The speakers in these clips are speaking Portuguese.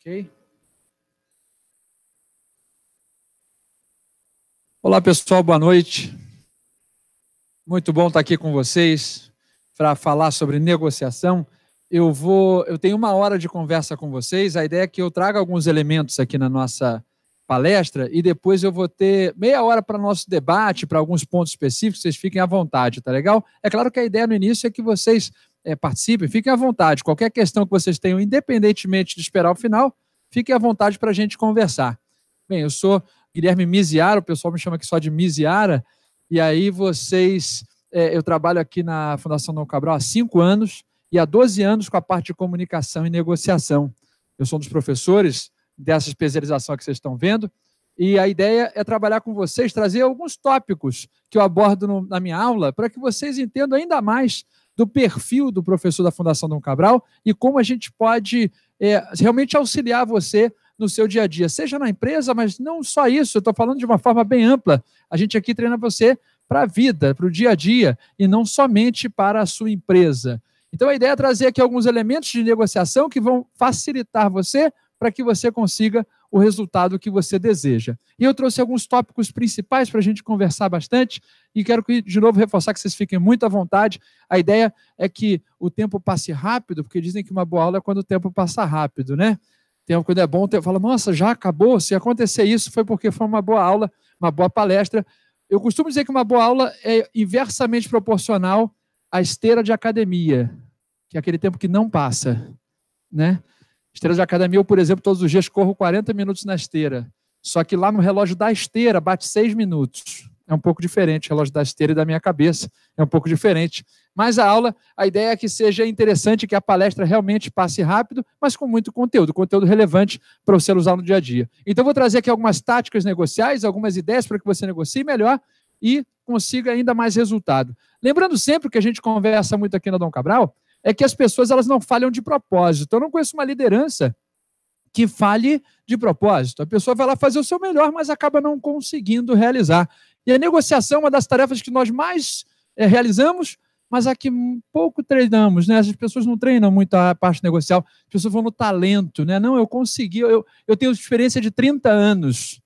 Ok. Olá, pessoal, boa noite. Muito bom estar aqui com vocês para falar sobre negociação. Eu vou, eu tenho uma hora de conversa com vocês. A ideia é que eu traga alguns elementos aqui na nossa palestra e depois eu vou ter meia hora para nosso debate, para alguns pontos específicos. Vocês fiquem à vontade, tá legal? É claro que a ideia no início é que vocês é, participem, fiquem à vontade. Qualquer questão que vocês tenham, independentemente de esperar o final, fiquem à vontade para a gente conversar. Bem, eu sou Guilherme Miziara, o pessoal me chama aqui só de Miziara, e aí vocês, é, eu trabalho aqui na Fundação Dom Cabral há cinco anos e há 12 anos com a parte de comunicação e negociação. Eu sou um dos professores dessa especialização que vocês estão vendo, e a ideia é trabalhar com vocês, trazer alguns tópicos que eu abordo no, na minha aula, para que vocês entendam ainda mais do perfil do professor da Fundação Dom Cabral e como a gente pode é, realmente auxiliar você no seu dia a dia, seja na empresa, mas não só isso, eu estou falando de uma forma bem ampla. A gente aqui treina você para a vida, para o dia a dia, e não somente para a sua empresa. Então a ideia é trazer aqui alguns elementos de negociação que vão facilitar você para que você consiga o resultado que você deseja. E eu trouxe alguns tópicos principais para a gente conversar bastante e quero que, de novo reforçar que vocês fiquem muito à vontade. A ideia é que o tempo passe rápido, porque dizem que uma boa aula é quando o tempo passa rápido, né? Tem quando é bom, você fala, nossa, já acabou. Se acontecer isso, foi porque foi uma boa aula, uma boa palestra. Eu costumo dizer que uma boa aula é inversamente proporcional à esteira de academia, que é aquele tempo que não passa, né? Esteira de academia, eu, por exemplo, todos os dias corro 40 minutos na esteira. Só que lá no relógio da esteira bate 6 minutos. É um pouco diferente, o relógio da esteira e da minha cabeça é um pouco diferente. Mas a aula, a ideia é que seja interessante, que a palestra realmente passe rápido, mas com muito conteúdo, conteúdo relevante para você usar no dia a dia. Então, vou trazer aqui algumas táticas negociais, algumas ideias para que você negocie melhor e consiga ainda mais resultado. Lembrando sempre que a gente conversa muito aqui na Dom Cabral, é que as pessoas elas não falham de propósito. Eu não conheço uma liderança que fale de propósito. A pessoa vai lá fazer o seu melhor, mas acaba não conseguindo realizar. E a negociação é uma das tarefas que nós mais é, realizamos, mas a que pouco treinamos, né? As pessoas não treinam muito a parte negocial, as pessoas vão no talento, né? Não, eu consegui, eu, eu tenho experiência de 30 anos.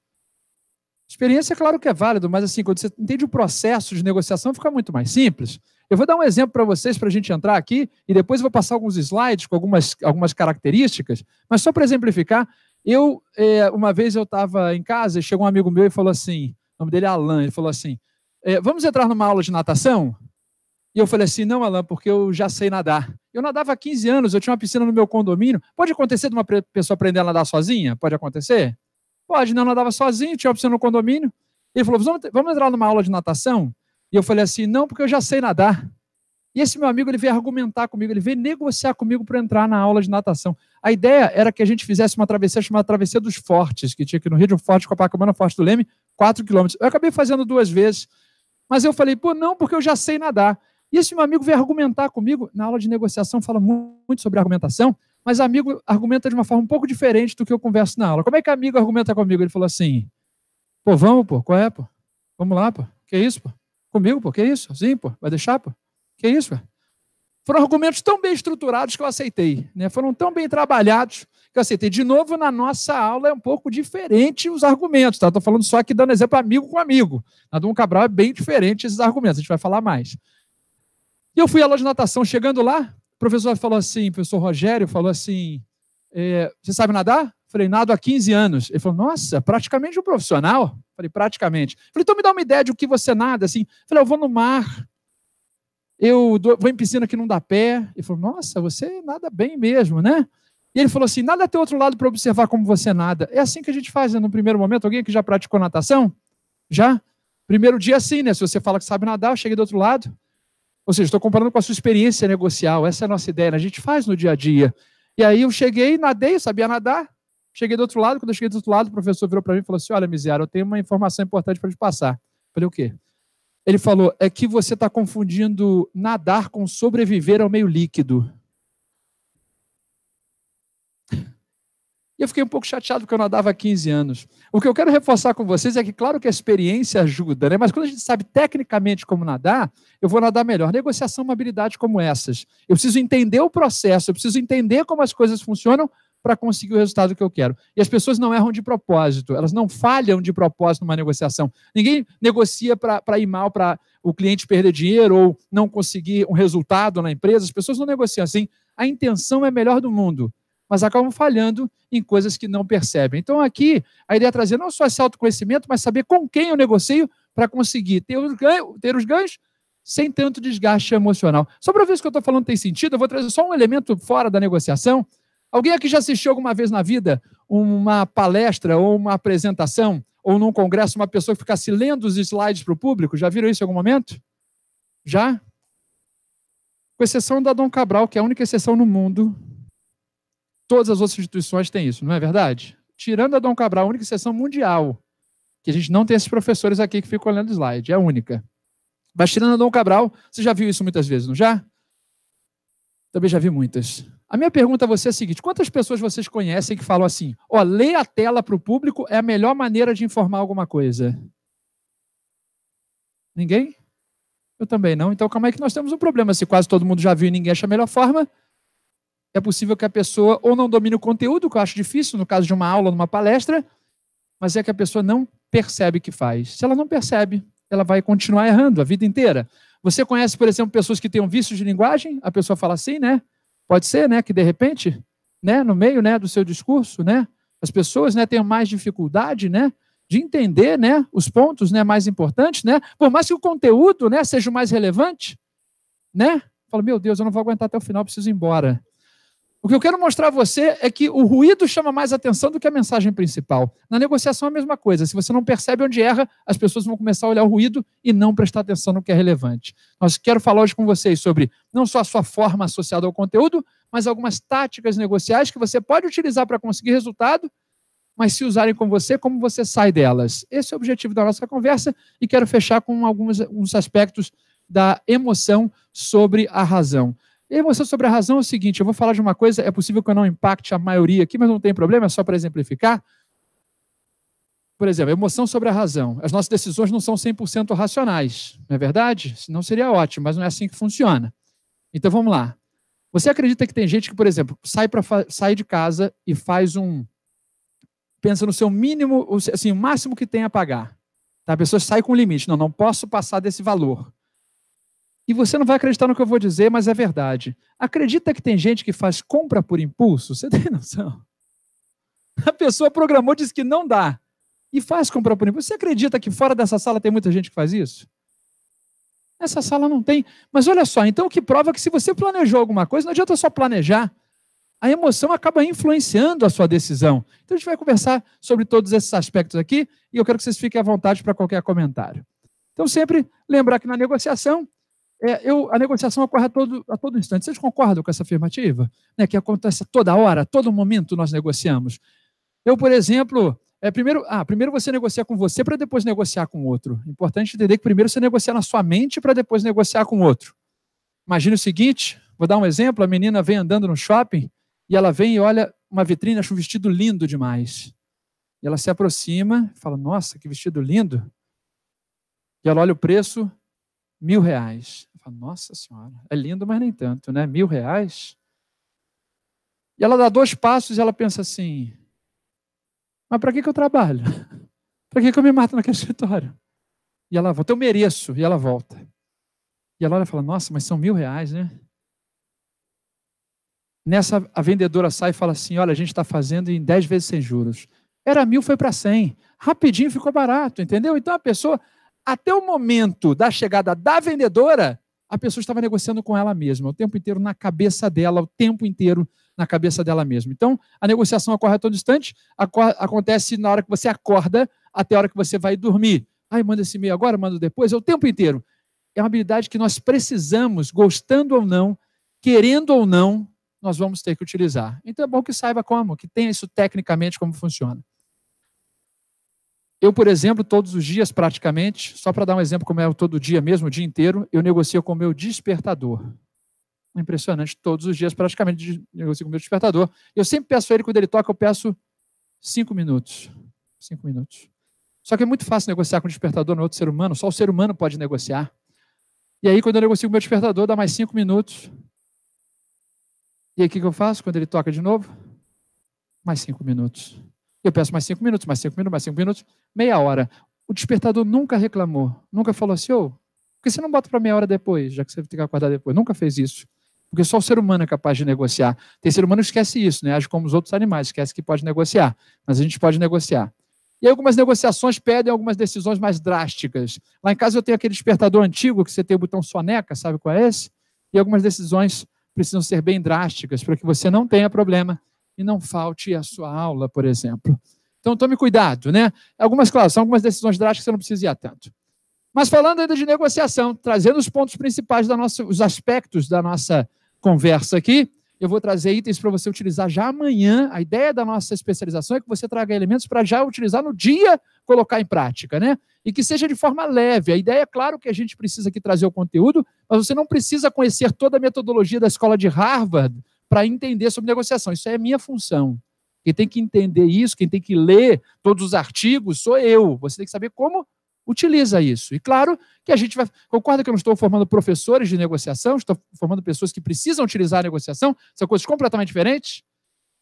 Experiência, claro que é válido, mas assim, quando você entende o processo de negociação, fica muito mais simples. Eu vou dar um exemplo para vocês para a gente entrar aqui e depois eu vou passar alguns slides com algumas, algumas características, mas só para exemplificar, eu, é, uma vez eu estava em casa e chegou um amigo meu e falou assim, o nome dele é Alan, ele falou assim, é, vamos entrar numa aula de natação? E eu falei assim, não, Alan, porque eu já sei nadar. Eu nadava há 15 anos, eu tinha uma piscina no meu condomínio. Pode acontecer de uma pessoa aprender a nadar sozinha? Pode acontecer? Pode, não, eu nadava sozinho, tinha uma piscina no condomínio. Ele falou, vamos, vamos entrar numa aula de natação? E eu falei assim: não, porque eu já sei nadar. E esse meu amigo ele veio argumentar comigo, ele veio negociar comigo para entrar na aula de natação. A ideia era que a gente fizesse uma travessia chamada Travessia dos Fortes, que tinha aqui no Rio de Forte, Copacabana, Forte do Leme, 4 quilômetros. Eu acabei fazendo duas vezes, mas eu falei, pô, não, porque eu já sei nadar. E esse meu amigo veio argumentar comigo, na aula de negociação fala muito sobre argumentação, mas amigo argumenta de uma forma um pouco diferente do que eu converso na aula. Como é que amigo argumenta comigo? Ele falou assim, pô, vamos, pô, qual é, pô? Vamos lá, pô, que isso, pô? Comigo, pô, que isso? Assim, pô, vai deixar, pô? Que isso, pô? Foram argumentos tão bem estruturados que eu aceitei, né? Foram tão bem trabalhados que eu aceitei. De novo, na nossa aula é um pouco diferente os argumentos, tá? Estou falando só aqui dando exemplo amigo com amigo. Na Dom Cabral é bem diferente esses argumentos, a gente vai falar mais. E eu fui à loja de natação, chegando lá, o professor falou assim, o professor Rogério falou assim, é, você sabe nadar? Falei, nado há 15 anos. Ele falou, nossa, praticamente um profissional. Falei, praticamente. Falei, então me dá uma ideia de o que você nada, assim. Falei, eu vou no mar, eu vou em piscina que não dá pé. Ele falou, nossa, você nada bem mesmo, né? E ele falou assim, nada até outro lado para observar como você nada. É assim que a gente faz, né? No primeiro momento, alguém que já praticou natação? Já? Primeiro dia assim, né? Se você fala que sabe nadar, eu cheguei do outro lado. Ou seja, estou comparando com a sua experiência negocial. Essa é a nossa ideia, né? a gente faz no dia a dia. E aí eu cheguei, nadei, sabia nadar, Cheguei do outro lado, quando eu cheguei do outro lado, o professor virou para mim e falou assim: Olha, miséria, eu tenho uma informação importante para te passar. Falei, o quê? Ele falou: É que você está confundindo nadar com sobreviver ao meio líquido. E eu fiquei um pouco chateado porque eu nadava há 15 anos. O que eu quero reforçar com vocês é que, claro que a experiência ajuda, né? mas quando a gente sabe tecnicamente como nadar, eu vou nadar melhor. Negociação é uma habilidade como essas. Eu preciso entender o processo, eu preciso entender como as coisas funcionam para conseguir o resultado que eu quero. E as pessoas não erram de propósito, elas não falham de propósito numa negociação. Ninguém negocia para ir mal, para o cliente perder dinheiro ou não conseguir um resultado na empresa. As pessoas não negociam assim. A intenção é a melhor do mundo, mas acabam falhando em coisas que não percebem. Então, aqui, a ideia é trazer não só esse autoconhecimento, mas saber com quem eu negocio para conseguir ter os, ganhos, ter os ganhos sem tanto desgaste emocional. Só para ver se o que eu estou falando tem sentido, eu vou trazer só um elemento fora da negociação. Alguém aqui já assistiu alguma vez na vida uma palestra ou uma apresentação ou num congresso uma pessoa que ficasse lendo os slides para o público? Já viram isso em algum momento? Já? Com exceção da Dom Cabral, que é a única exceção no mundo. Todas as outras instituições têm isso, não é verdade? Tirando a Dom Cabral, a única exceção mundial, que a gente não tem esses professores aqui que ficam olhando slide, é a única. Bastirana Dom Cabral, você já viu isso muitas vezes, não já? Também já vi muitas. A minha pergunta a você é a seguinte: quantas pessoas vocês conhecem que falam assim, ó, ler a tela para o público é a melhor maneira de informar alguma coisa? Ninguém? Eu também não. Então, calma aí que nós temos um problema. Se quase todo mundo já viu e ninguém acha a melhor forma, é possível que a pessoa ou não domine o conteúdo, que eu acho difícil no caso de uma aula, numa palestra, mas é que a pessoa não percebe o que faz. Se ela não percebe, ela vai continuar errando a vida inteira. Você conhece, por exemplo, pessoas que têm um vício de linguagem? A pessoa fala assim, né? Pode ser, né, que de repente, né, no meio, né, do seu discurso, né, as pessoas, né, tenham mais dificuldade, né, de entender, né, os pontos, né, mais importantes, né? Por mais que o conteúdo, né, seja o mais relevante, né? Fala, meu Deus, eu não vou aguentar até o final, preciso ir embora. O que eu quero mostrar a você é que o ruído chama mais atenção do que a mensagem principal. Na negociação é a mesma coisa. Se você não percebe onde erra, as pessoas vão começar a olhar o ruído e não prestar atenção no que é relevante. Nós quero falar hoje com vocês sobre não só a sua forma associada ao conteúdo, mas algumas táticas negociais que você pode utilizar para conseguir resultado, mas se usarem com você, como você sai delas. Esse é o objetivo da nossa conversa e quero fechar com alguns, alguns aspectos da emoção sobre a razão. E emoção sobre a razão é o seguinte: eu vou falar de uma coisa, é possível que eu não impacte a maioria aqui, mas não tem problema, é só para exemplificar. Por exemplo, emoção sobre a razão. As nossas decisões não são 100% racionais, não é verdade? Senão seria ótimo, mas não é assim que funciona. Então vamos lá. Você acredita que tem gente que, por exemplo, sai, pra, sai de casa e faz um. pensa no seu mínimo, assim, o máximo que tem a pagar. Tá? A pessoa sai com limite. Não, não posso passar desse valor. E você não vai acreditar no que eu vou dizer, mas é verdade. Acredita que tem gente que faz compra por impulso? Você tem noção? A pessoa programou, disse que não dá. E faz compra por impulso. Você acredita que fora dessa sala tem muita gente que faz isso? Essa sala não tem. Mas olha só, então o que prova que se você planejou alguma coisa, não adianta só planejar. A emoção acaba influenciando a sua decisão. Então a gente vai conversar sobre todos esses aspectos aqui e eu quero que vocês fiquem à vontade para qualquer comentário. Então, sempre lembrar que na negociação é, eu, a negociação ocorre a todo, a todo instante. Vocês concordam com essa afirmativa? Né, que acontece toda hora, a todo momento nós negociamos. Eu, por exemplo, é, primeiro, ah, primeiro você negocia com você para depois negociar com o outro. Importante entender que primeiro você negocia na sua mente para depois negociar com o outro. Imagine o seguinte: vou dar um exemplo. A menina vem andando no shopping e ela vem e olha uma vitrine, acha um vestido lindo demais. E ela se aproxima fala: Nossa, que vestido lindo. E ela olha o preço, mil reais. Eu falo, Nossa Senhora, é lindo, mas nem tanto, né? Mil reais. E ela dá dois passos e ela pensa assim: Mas para que, que eu trabalho? para que, que eu me mato naquele escritório? E ela volta, eu mereço. E ela volta. E ela olha e fala: Nossa, mas são mil reais, né? Nessa, a vendedora sai e fala assim: Olha, a gente está fazendo em dez vezes sem juros. Era mil, foi para cem. Rapidinho ficou barato, entendeu? Então a pessoa até o momento da chegada da vendedora, a pessoa estava negociando com ela mesma, o tempo inteiro na cabeça dela, o tempo inteiro na cabeça dela mesma. Então, a negociação ocorre a todo instante, acontece na hora que você acorda até a hora que você vai dormir. Ai, manda esse e-mail agora, manda depois, é o tempo inteiro. É uma habilidade que nós precisamos, gostando ou não, querendo ou não, nós vamos ter que utilizar. Então é bom que saiba como, que tenha isso tecnicamente como funciona. Eu, por exemplo, todos os dias praticamente, só para dar um exemplo como é todo dia mesmo, o dia inteiro, eu negocio com o meu despertador. Impressionante, todos os dias praticamente negocio com o meu despertador. Eu sempre peço a ele, quando ele toca, eu peço cinco minutos. Cinco minutos. Só que é muito fácil negociar com o despertador no outro ser humano, só o ser humano pode negociar. E aí, quando eu negocio com o meu despertador, dá mais cinco minutos. E aí, o que eu faço quando ele toca de novo? mais cinco minutos. Eu peço mais cinco minutos, mais cinco minutos, mais cinco minutos, meia hora. O despertador nunca reclamou, nunca falou assim, ô, oh, por que você não bota para meia hora depois, já que você tem que acordar depois? Nunca fez isso. Porque só o ser humano é capaz de negociar. Tem ser humano que esquece isso, né? Age como os outros animais, esquece que pode negociar. Mas a gente pode negociar. E algumas negociações pedem algumas decisões mais drásticas. Lá em casa eu tenho aquele despertador antigo que você tem o botão soneca, sabe qual é esse? E algumas decisões precisam ser bem drásticas para que você não tenha problema e não falte a sua aula, por exemplo. Então tome cuidado, né? Algumas, claro, são algumas decisões drásticas que você não precisa ir tanto. Mas falando ainda de negociação, trazendo os pontos principais da nossa, os aspectos da nossa conversa aqui, eu vou trazer itens para você utilizar já amanhã. A ideia da nossa especialização é que você traga elementos para já utilizar no dia, colocar em prática, né? E que seja de forma leve. A ideia é claro que a gente precisa aqui trazer o conteúdo, mas você não precisa conhecer toda a metodologia da escola de Harvard para entender sobre negociação. Isso é minha função. Quem tem que entender isso, quem tem que ler todos os artigos, sou eu. Você tem que saber como utiliza isso. E claro que a gente vai. Concorda que eu não estou formando professores de negociação, estou formando pessoas que precisam utilizar a negociação, são coisas completamente diferentes.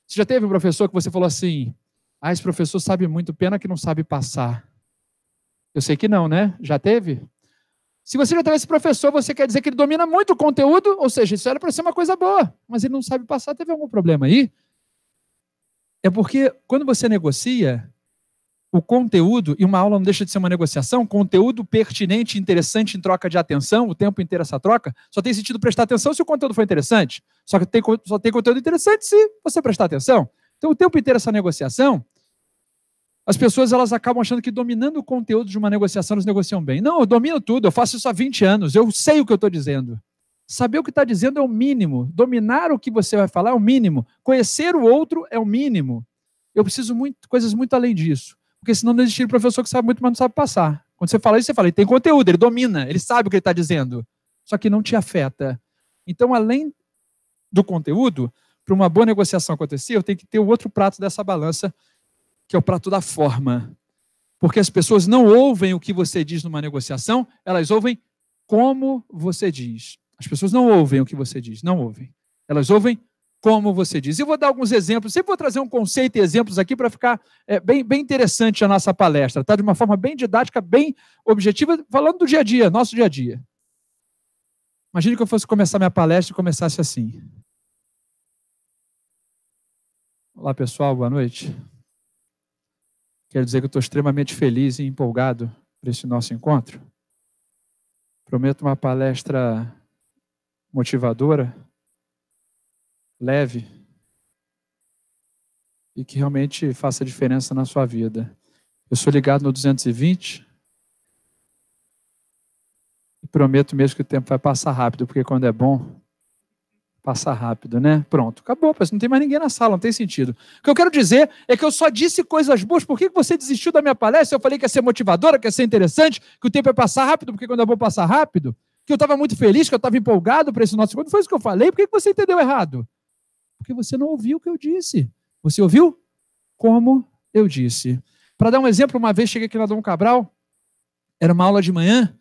Você já teve um professor que você falou assim: ah, esse professor sabe muito, pena que não sabe passar. Eu sei que não, né? Já teve? Se você já teve esse professor, você quer dizer que ele domina muito o conteúdo, ou seja, isso era para ser uma coisa boa, mas ele não sabe passar, teve algum problema aí? É porque quando você negocia, o conteúdo, e uma aula não deixa de ser uma negociação, conteúdo pertinente, interessante em troca de atenção, o tempo inteiro essa troca, só tem sentido prestar atenção se o conteúdo for interessante. Só que tem, só tem conteúdo interessante se você prestar atenção. Então, o tempo inteiro essa negociação, as pessoas elas acabam achando que dominando o conteúdo de uma negociação, elas negociam bem. Não, eu domino tudo, eu faço isso há 20 anos, eu sei o que eu estou dizendo. Saber o que está dizendo é o mínimo. Dominar o que você vai falar é o mínimo. Conhecer o outro é o mínimo. Eu preciso muito, coisas muito além disso. Porque senão não existiria professor que sabe muito, mas não sabe passar. Quando você fala isso, você fala, ele tem conteúdo, ele domina, ele sabe o que ele está dizendo. Só que não te afeta. Então, além do conteúdo, para uma boa negociação acontecer, eu tenho que ter o outro prato dessa balança, que é o prato da forma. Porque as pessoas não ouvem o que você diz numa negociação, elas ouvem como você diz. As pessoas não ouvem o que você diz, não ouvem. Elas ouvem como você diz. Eu vou dar alguns exemplos, sempre vou trazer um conceito e exemplos aqui para ficar é, bem, bem interessante a nossa palestra, tá? De uma forma bem didática, bem objetiva, falando do dia a dia, nosso dia a dia. Imagine que eu fosse começar minha palestra e começasse assim. Olá, pessoal, boa noite. Quero dizer que eu estou extremamente feliz e empolgado por esse nosso encontro. Prometo uma palestra motivadora, leve e que realmente faça diferença na sua vida. Eu sou ligado no 220 e prometo mesmo que o tempo vai passar rápido, porque quando é bom, passa rápido, né? Pronto, acabou, não tem mais ninguém na sala, não tem sentido. O que eu quero dizer é que eu só disse coisas boas. Por que você desistiu da minha palestra? Eu falei que ia ser motivadora, que ia ser interessante, que o tempo ia passar rápido, porque quando é bom passar rápido, que eu estava muito feliz, que eu estava empolgado para esse nosso encontro. Foi isso que eu falei. Por que você entendeu errado? Porque você não ouviu o que eu disse. Você ouviu como eu disse. Para dar um exemplo, uma vez cheguei aqui na Dom Cabral, era uma aula de manhã,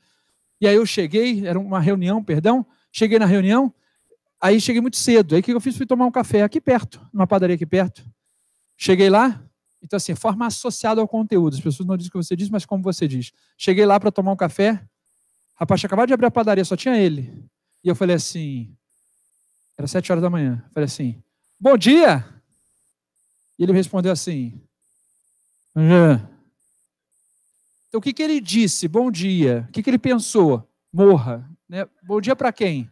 e aí eu cheguei, era uma reunião, perdão, cheguei na reunião, aí cheguei muito cedo. Aí o que eu fiz? Fui tomar um café aqui perto, numa padaria aqui perto. Cheguei lá, então assim, forma associada ao conteúdo. As pessoas não dizem o que você diz, mas como você diz. Cheguei lá para tomar um café, rapaz tinha acabado de abrir a padaria, só tinha ele. E eu falei assim, era sete horas da manhã. Eu falei assim, Bom dia! E ele respondeu assim: Então o que, que ele disse? Bom dia. O que, que ele pensou? Morra. Né? Bom dia para quem?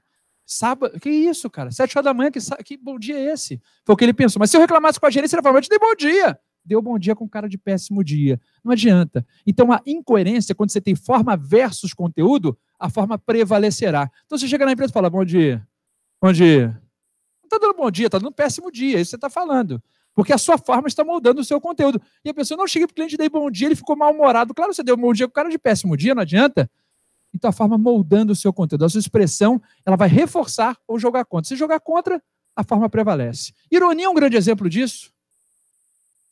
Sábado. Que isso, cara? Sete horas da manhã, que, que bom dia é esse? Foi o que ele pensou. Mas se eu reclamasse com a gerência, ele falou: Eu te dei bom dia. Deu bom dia com cara de péssimo dia. Não adianta. Então a incoerência, quando você tem forma versus conteúdo, a forma prevalecerá. Então você chega na empresa e fala: Bom dia. Bom dia está dando bom dia, está dando péssimo dia, é isso você está falando. Porque a sua forma está moldando o seu conteúdo. E a pessoa não chega para o cliente dei bom dia, ele ficou mal-humorado. Claro, você deu bom dia com cara de péssimo dia, não adianta. Então a forma moldando o seu conteúdo, a sua expressão, ela vai reforçar ou jogar contra. Se jogar contra, a forma prevalece. Ironia é um grande exemplo disso.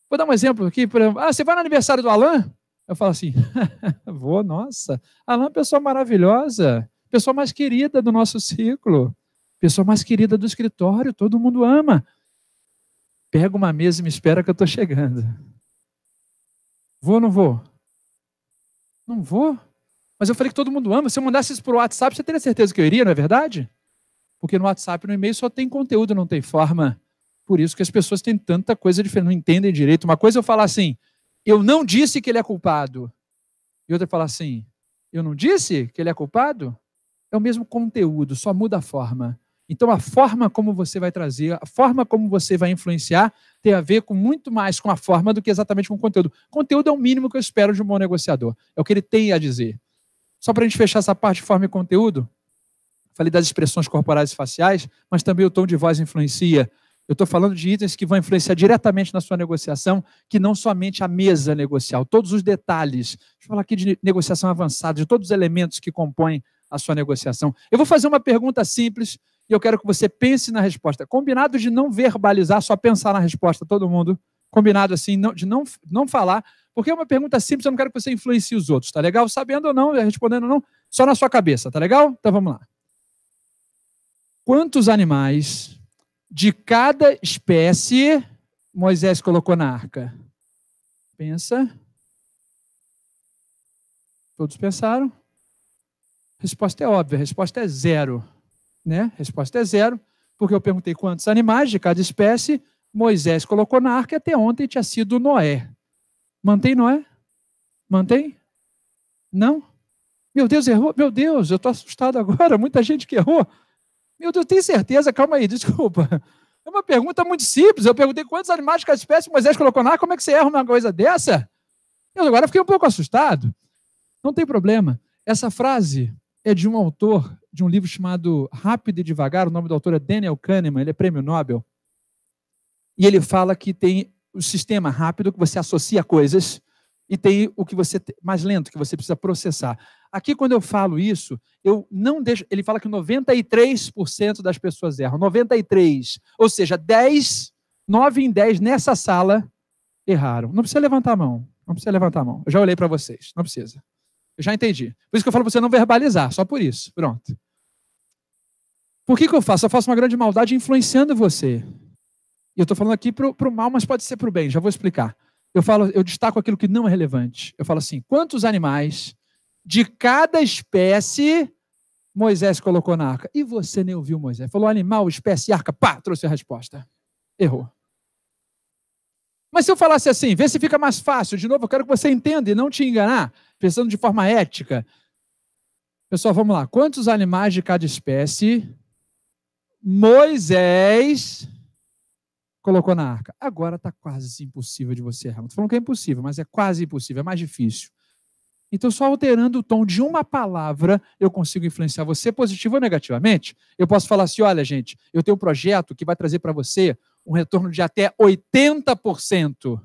Vou dar um exemplo aqui. Por exemplo, ah, você vai no aniversário do Alan? Eu falo assim, vou, nossa. Alan é pessoa maravilhosa, pessoa mais querida do nosso ciclo pessoa mais querida do escritório, todo mundo ama. Pega uma mesa e me espera que eu estou chegando. Vou ou não vou? Não vou. Mas eu falei que todo mundo ama. Se eu mandasse isso por WhatsApp, você teria certeza que eu iria, não é verdade? Porque no WhatsApp no e-mail só tem conteúdo, não tem forma. Por isso que as pessoas têm tanta coisa diferente, não entendem direito. Uma coisa é eu falar assim, eu não disse que ele é culpado. E outra é falar assim, eu não disse que ele é culpado? É o mesmo conteúdo, só muda a forma. Então, a forma como você vai trazer, a forma como você vai influenciar, tem a ver com muito mais com a forma do que exatamente com o conteúdo. Conteúdo é o mínimo que eu espero de um bom negociador. É o que ele tem a dizer. Só para a gente fechar essa parte de forma e conteúdo, falei das expressões corporais e faciais, mas também o tom de voz influencia. Eu estou falando de itens que vão influenciar diretamente na sua negociação, que não somente a mesa negocial, todos os detalhes. Deixa eu falar aqui de negociação avançada, de todos os elementos que compõem a sua negociação. Eu vou fazer uma pergunta simples e eu quero que você pense na resposta. Combinado de não verbalizar, só pensar na resposta, todo mundo. Combinado assim, de não, não falar, porque é uma pergunta simples, eu não quero que você influencie os outros, tá legal? Sabendo ou não, respondendo ou não, só na sua cabeça, tá legal? Então vamos lá. Quantos animais de cada espécie Moisés colocou na arca? Pensa. Todos pensaram? Resposta é óbvia, resposta é zero. Né? Resposta é zero, porque eu perguntei quantos animais de cada espécie Moisés colocou na arca até ontem tinha sido Noé. Mantém Noé? Mantém? Não? Meu Deus, errou? Meu Deus, eu estou assustado agora, muita gente que errou. Meu Deus, tem certeza? Calma aí, desculpa. É uma pergunta muito simples. Eu perguntei quantos animais de cada espécie Moisés colocou na como é que você erra uma coisa dessa? Eu agora fiquei um pouco assustado. Não tem problema. Essa frase é de um autor de um livro chamado Rápido e Devagar. O nome do autor é Daniel Kahneman, ele é prêmio Nobel. E ele fala que tem o sistema rápido que você associa coisas e tem o que você mais lento que você precisa processar. Aqui quando eu falo isso, eu não deixo, ele fala que 93% das pessoas erram, 93, ou seja, 10, 9 em 10 nessa sala erraram. Não precisa levantar a mão. Não precisa levantar a mão. Eu já olhei para vocês, não precisa. Eu já entendi. Por isso que eu falo para você não verbalizar, só por isso. Pronto. Por que, que eu faço? Eu faço uma grande maldade influenciando você. E eu estou falando aqui para o mal, mas pode ser para o bem, já vou explicar. Eu falo, eu destaco aquilo que não é relevante. Eu falo assim: quantos animais de cada espécie Moisés colocou na arca? E você nem ouviu Moisés. Falou animal, espécie, arca, pá, trouxe a resposta. Errou. Mas se eu falasse assim, vê se fica mais fácil. De novo, eu quero que você entenda e não te enganar pensando de forma ética. Pessoal, vamos lá. Quantos animais de cada espécie Moisés colocou na arca? Agora está quase impossível de você errar. Não falando que é impossível, mas é quase impossível, é mais difícil. Então, só alterando o tom de uma palavra, eu consigo influenciar você positivo ou negativamente. Eu posso falar assim: olha, gente, eu tenho um projeto que vai trazer para você um retorno de até 80%.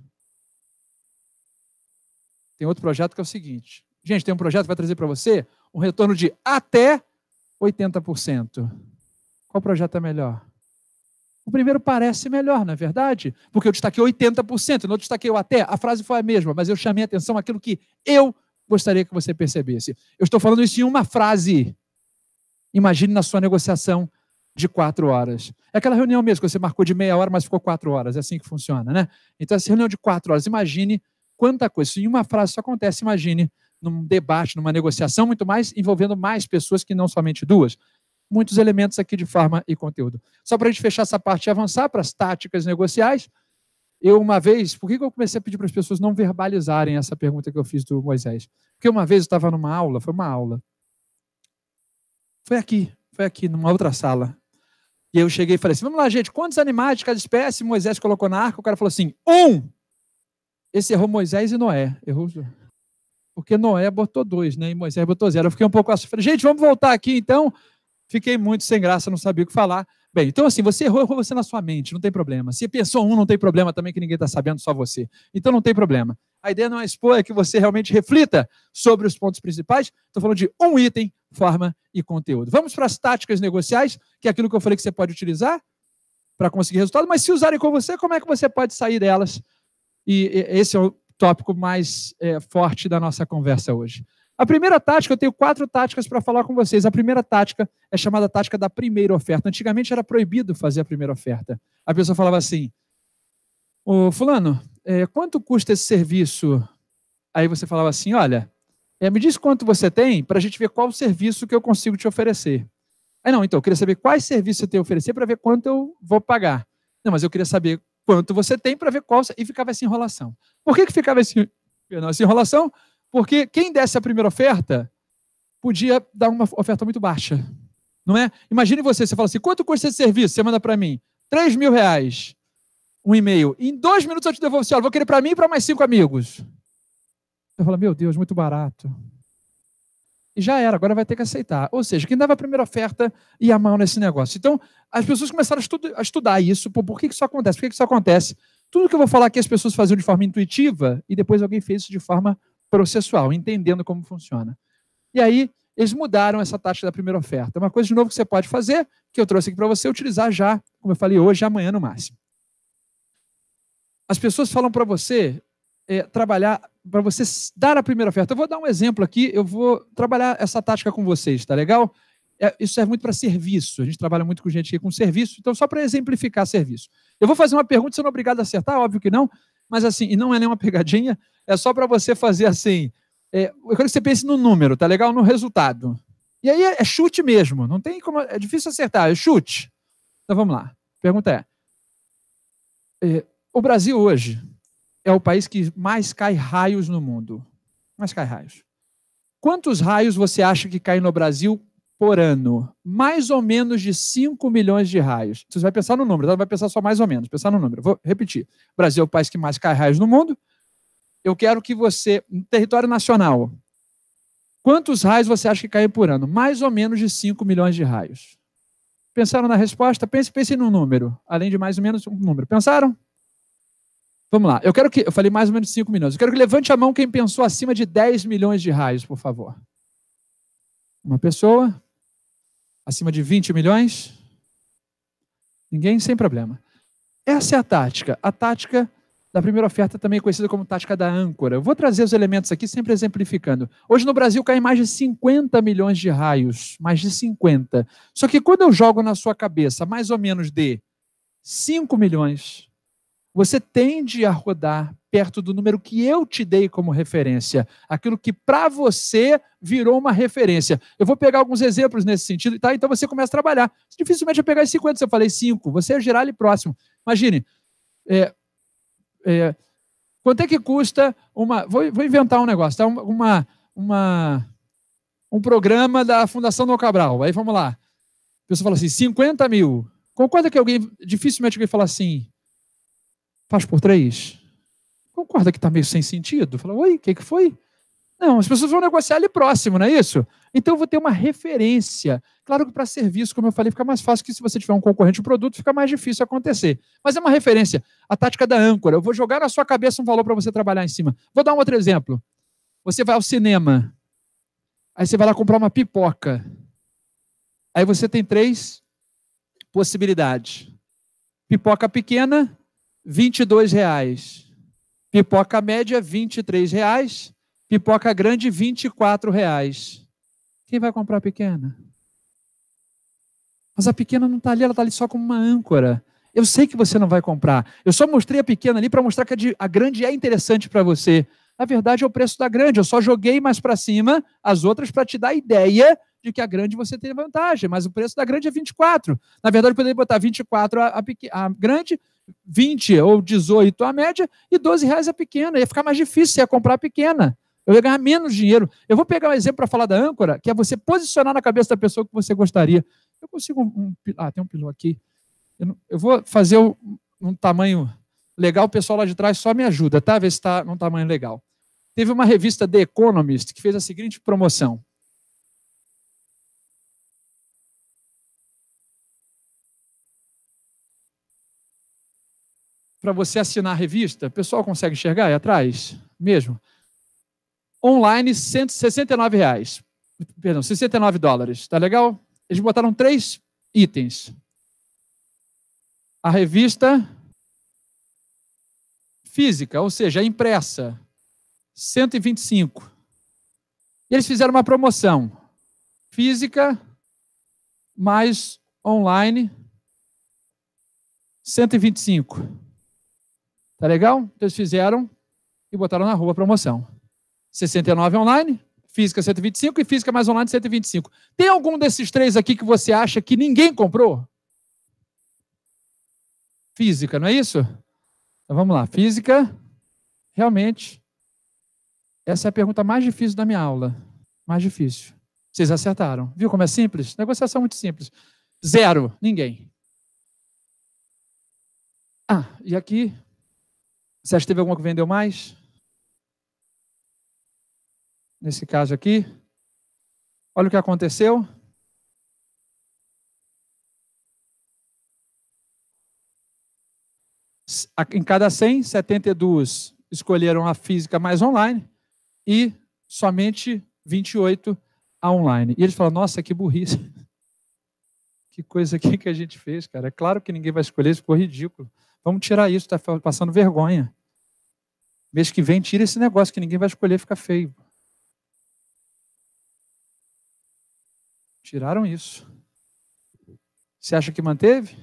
Tem outro projeto que é o seguinte: gente, tem um projeto que vai trazer para você um retorno de até 80%. Qual projeto é melhor? O primeiro parece melhor, não é verdade? Porque eu destaquei 80%, não destaquei o até. A frase foi a mesma, mas eu chamei a atenção aquilo que eu gostaria que você percebesse. Eu estou falando isso em uma frase. Imagine na sua negociação de quatro horas. É aquela reunião mesmo que você marcou de meia hora, mas ficou quatro horas. É assim que funciona, né? Então, essa reunião de quatro horas, imagine quanta coisa. Isso em uma frase só acontece, imagine, num debate, numa negociação, muito mais envolvendo mais pessoas que não somente duas. Muitos elementos aqui de forma e conteúdo. Só para a gente fechar essa parte e avançar para as táticas negociais, eu uma vez, por que eu comecei a pedir para as pessoas não verbalizarem essa pergunta que eu fiz do Moisés? Porque uma vez eu estava numa aula, foi uma aula. Foi aqui, foi aqui, numa outra sala. E eu cheguei e falei assim: vamos lá, gente, quantos animais de cada espécie Moisés colocou na arca? O cara falou assim: um! Esse errou Moisés e Noé. Errou. Porque Noé botou dois, né? E Moisés botou zero. Eu fiquei um pouco assustado. Gente, vamos voltar aqui então. Fiquei muito sem graça, não sabia o que falar. Bem, então assim, você errou, errou você na sua mente, não tem problema. Se pensou um, não tem problema também, que ninguém está sabendo, só você. Então não tem problema. A ideia não é expor, é que você realmente reflita sobre os pontos principais. Estou falando de um item, forma e conteúdo. Vamos para as táticas negociais, que é aquilo que eu falei que você pode utilizar para conseguir resultado, mas se usarem com você, como é que você pode sair delas e esse é o tópico mais é, forte da nossa conversa hoje. A primeira tática, eu tenho quatro táticas para falar com vocês. A primeira tática é chamada tática da primeira oferta. Antigamente era proibido fazer a primeira oferta. A pessoa falava assim: Ô, fulano, é, quanto custa esse serviço? Aí você falava assim, olha, é, me diz quanto você tem para a gente ver qual serviço que eu consigo te oferecer. Aí não, então, eu queria saber quais serviços você tem a oferecer para ver quanto eu vou pagar. Não, mas eu queria saber quanto você tem para ver qual. E ficava essa enrolação. Por que, que ficava esse, essa enrolação? Porque quem desse a primeira oferta podia dar uma oferta muito baixa. Não é? Imagine você, você fala assim: quanto custa esse serviço? Você manda para mim 3 mil reais. Um e-mail. Em dois minutos eu te devolvo. Assim, olha, vou querer para mim e para mais cinco amigos. Eu falo, meu Deus, muito barato. E já era, agora vai ter que aceitar. Ou seja, quem dava a primeira oferta ia mal nesse negócio. Então, as pessoas começaram a, a estudar isso. Pô, por que, que isso acontece? Por que, que isso acontece? Tudo que eu vou falar aqui as pessoas faziam de forma intuitiva e depois alguém fez isso de forma processual, entendendo como funciona. E aí, eles mudaram essa taxa da primeira oferta. Uma coisa de novo que você pode fazer, que eu trouxe aqui para você, utilizar já, como eu falei hoje, amanhã no máximo. As pessoas falam para você é, trabalhar para você dar a primeira oferta. Eu vou dar um exemplo aqui, eu vou trabalhar essa tática com vocês, tá legal? É, isso serve muito para serviço. A gente trabalha muito com gente aqui com serviço, então só para exemplificar serviço. Eu vou fazer uma pergunta, você não é obrigado a acertar, óbvio que não, mas assim, e não é nenhuma pegadinha, é só para você fazer assim. É, eu quero que você pense no número, tá legal? No resultado. E aí é, é chute mesmo, não tem como. É difícil acertar, é chute. Então vamos lá. Pergunta é, é o Brasil hoje é o país que mais cai raios no mundo. Mais cai raios. Quantos raios você acha que cai no Brasil por ano? Mais ou menos de 5 milhões de raios. Você vai pensar no número, não vai pensar só mais ou menos, pensar no número. Vou repetir. O Brasil é o país que mais cai raios no mundo. Eu quero que você, no território nacional, quantos raios você acha que caem por ano? Mais ou menos de 5 milhões de raios. Pensaram na resposta? Pense, pense no número, além de mais ou menos um número. Pensaram? Vamos lá. Eu quero que. Eu falei mais ou menos cinco minutos. Eu quero que levante a mão quem pensou acima de 10 milhões de raios, por favor. Uma pessoa. Acima de 20 milhões? Ninguém? Sem problema. Essa é a tática. A tática da primeira oferta também conhecida como tática da âncora. Vou trazer os elementos aqui, sempre exemplificando. Hoje no Brasil caem mais de 50 milhões de raios. Mais de 50. Só que quando eu jogo na sua cabeça mais ou menos de 5 milhões, você tende a rodar perto do número que eu te dei como referência, aquilo que para você virou uma referência. Eu vou pegar alguns exemplos nesse sentido, tá? Então você começa a trabalhar. Dificilmente eu pegar 50, se eu falei 5, você é girar ali próximo. Imagine, é, é, quanto é que custa uma. Vou, vou inventar um negócio, tá? Uma, uma, um programa da Fundação do Cabral. Aí vamos lá. A pessoa fala assim: 50 mil. Concorda que alguém, dificilmente alguém fala assim, faz por três. Concorda que está meio sem sentido? Fala, oi, o que, que foi? Não, as pessoas vão negociar ali próximo, não é isso? Então eu vou ter uma referência. Claro que para serviço, como eu falei, fica mais fácil que se você tiver um concorrente de produto, fica mais difícil acontecer. Mas é uma referência. A tática da âncora. Eu vou jogar na sua cabeça um valor para você trabalhar em cima. Vou dar um outro exemplo. Você vai ao cinema. Aí você vai lá comprar uma pipoca. Aí você tem três possibilidades. Pipoca pequena, 22 reais. Pipoca média, 23 reais. Pipoca grande, 24 reais. Quem vai comprar a pequena? Mas a pequena não está ali, ela está ali só como uma âncora. Eu sei que você não vai comprar. Eu só mostrei a pequena ali para mostrar que a grande é interessante para você. Na verdade, é o preço da grande. Eu só joguei mais para cima as outras para te dar a ideia de que a grande você tem vantagem, mas o preço da grande é 24. Na verdade, eu poderia botar 24 a, a, a grande, 20 ou 18 a média e 12 reais a pequena. Ia ficar mais difícil, ia comprar a pequena. Eu ia ganhar menos dinheiro. Eu vou pegar um exemplo para falar da âncora, que é você posicionar na cabeça da pessoa que você gostaria. Eu consigo um. um ah, tem um pilão aqui. Eu, não, eu vou fazer um, um, tamanho legal, o pessoal lá de trás só me ajuda, tá? Ver se está num tamanho legal. Teve uma revista The Economist que fez a seguinte promoção. para você assinar a revista, o pessoal consegue enxergar aí atrás? Mesmo? Online, 169 reais. Perdão, 69 dólares. Tá legal? Eles botaram três itens. A revista física, ou seja, impressa, 125. E eles fizeram uma promoção. Física mais online, 125. Tá legal? Então eles fizeram e botaram na rua a promoção. 69 online, física 125 e física mais online 125. Tem algum desses três aqui que você acha que ninguém comprou? Física, não é isso? Então vamos lá. Física, realmente, essa é a pergunta mais difícil da minha aula. Mais difícil. Vocês acertaram. Viu como é simples? Negociação muito simples. Zero, ninguém. Ah, e aqui, você acha que teve alguma que vendeu mais? Nesse caso aqui, olha o que aconteceu. Em cada 100, 72 escolheram a física mais online e somente 28 a online. E eles falam: Nossa, que burrice. Que coisa aqui que a gente fez, cara. É claro que ninguém vai escolher, ficou ridículo. Vamos tirar isso, está passando vergonha. Mês que vem, tira esse negócio que ninguém vai escolher, fica feio. Tiraram isso. Você acha que manteve?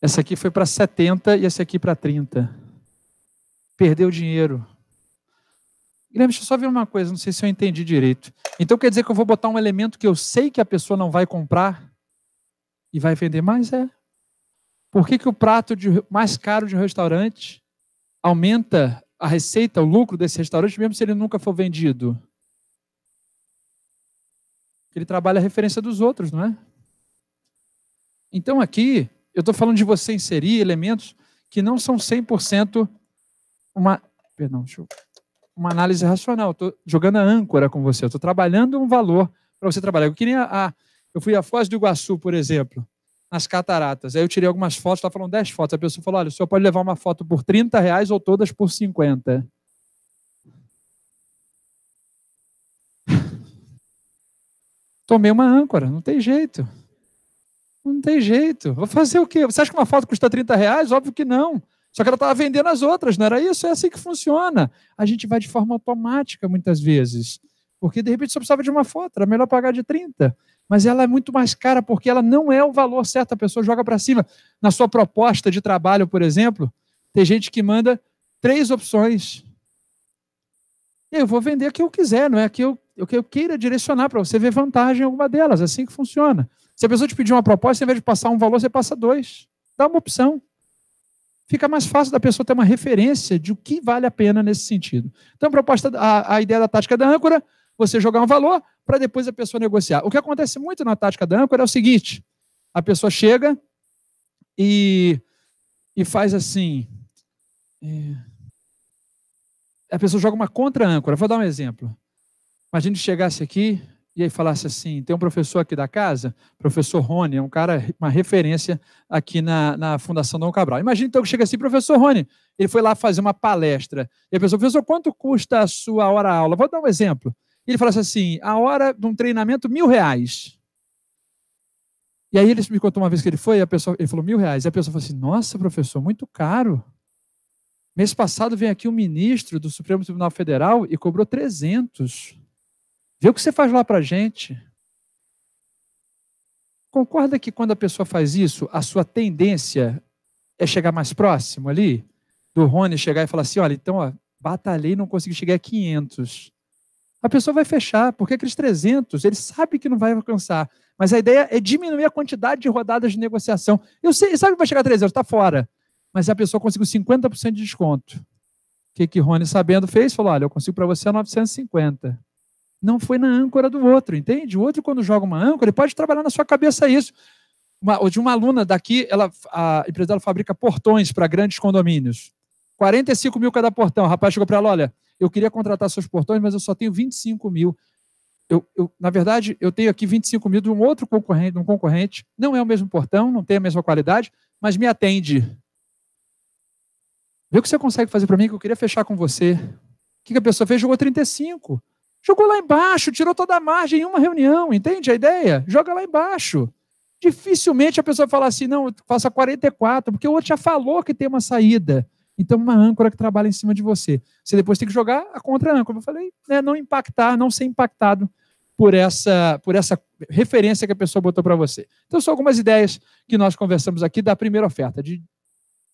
Essa aqui foi para 70 e essa aqui para 30. Perdeu dinheiro. Guilherme, deixa eu só ver uma coisa, não sei se eu entendi direito. Então quer dizer que eu vou botar um elemento que eu sei que a pessoa não vai comprar e vai vender mais? É. Por que, que o prato de, mais caro de um restaurante aumenta a receita, o lucro desse restaurante, mesmo se ele nunca for vendido? Ele trabalha a referência dos outros, não é? Então aqui, eu estou falando de você inserir elementos que não são 100% uma. Perdão, eu uma análise racional. Estou jogando a âncora com você. Estou trabalhando um valor para você trabalhar. Eu queria a, eu fui à Foz do Iguaçu, por exemplo, nas cataratas. Aí eu tirei algumas fotos, estava falando 10 fotos. A pessoa falou: olha, o senhor pode levar uma foto por 30 reais ou todas por 50. Tomei uma âncora, não tem jeito. Não tem jeito. Vou fazer o quê? Você acha que uma foto custa 30 reais? Óbvio que não. Só que ela estava vendendo as outras, não era isso? É assim que funciona. A gente vai de forma automática muitas vezes. Porque de repente só precisava de uma foto, era melhor pagar de 30. Mas ela é muito mais cara porque ela não é o valor certo, a pessoa joga para cima. Na sua proposta de trabalho, por exemplo, tem gente que manda três opções. Eu vou vender o que eu quiser, não é que eu, o que eu queira direcionar para você ver vantagem em alguma delas. É assim que funciona. Se a pessoa te pedir uma proposta, ao invés de passar um valor, você passa dois. Dá uma opção fica mais fácil da pessoa ter uma referência de o que vale a pena nesse sentido. Então, a proposta, a, a ideia da tática da âncora, você jogar um valor para depois a pessoa negociar. O que acontece muito na tática da âncora é o seguinte: a pessoa chega e, e faz assim. É, a pessoa joga uma contra-âncora. Vou dar um exemplo. Imagine que chegasse aqui e aí falasse assim: tem um professor aqui da casa, professor Rony, é um cara, uma referência aqui na, na Fundação Dom Cabral. Imagina então que chega assim, professor Rony, ele foi lá fazer uma palestra. E a pessoa, professor, quanto custa a sua hora-aula? Vou dar um exemplo. Ele falasse assim: a hora de um treinamento, mil reais. E aí ele me contou uma vez que ele foi, a pessoa, ele falou mil reais. E a pessoa falou assim: nossa, professor, muito caro. Mês passado veio aqui um ministro do Supremo Tribunal Federal e cobrou 300. Vê o que você faz lá para gente. Concorda que quando a pessoa faz isso, a sua tendência é chegar mais próximo ali? Do Rony chegar e falar assim: olha, então, ó, batalhei e não consegui chegar a 500. A pessoa vai fechar, porque aqueles 300, ele sabe que não vai alcançar. Mas a ideia é diminuir a quantidade de rodadas de negociação. Eu sei, sabe que vai chegar a 300, está fora. Mas a pessoa conseguiu 50% de desconto. O que que Rony, sabendo, fez? Falou: olha, eu consigo para você 950 não foi na âncora do outro, entende? O outro, quando joga uma âncora, ele pode trabalhar na sua cabeça isso. Uma, de uma aluna daqui, ela, a empresa dela fabrica portões para grandes condomínios. 45 mil cada portão. O rapaz chegou para ela: olha, eu queria contratar seus portões, mas eu só tenho 25 mil. Eu, eu, na verdade, eu tenho aqui 25 mil de um outro concorrente, um concorrente. Não é o mesmo portão, não tem a mesma qualidade, mas me atende. Vê o que você consegue fazer para mim, que eu queria fechar com você. O que a pessoa fez? Jogou 35. Jogou lá embaixo, tirou toda a margem em uma reunião, entende a ideia? Joga lá embaixo. Dificilmente a pessoa fala assim, não, faça 44, porque o outro já falou que tem uma saída. Então, uma âncora que trabalha em cima de você. Você depois tem que jogar a contra-âncora. Eu falei, né, não impactar, não ser impactado por essa, por essa referência que a pessoa botou para você. Então, são algumas ideias que nós conversamos aqui da primeira oferta, de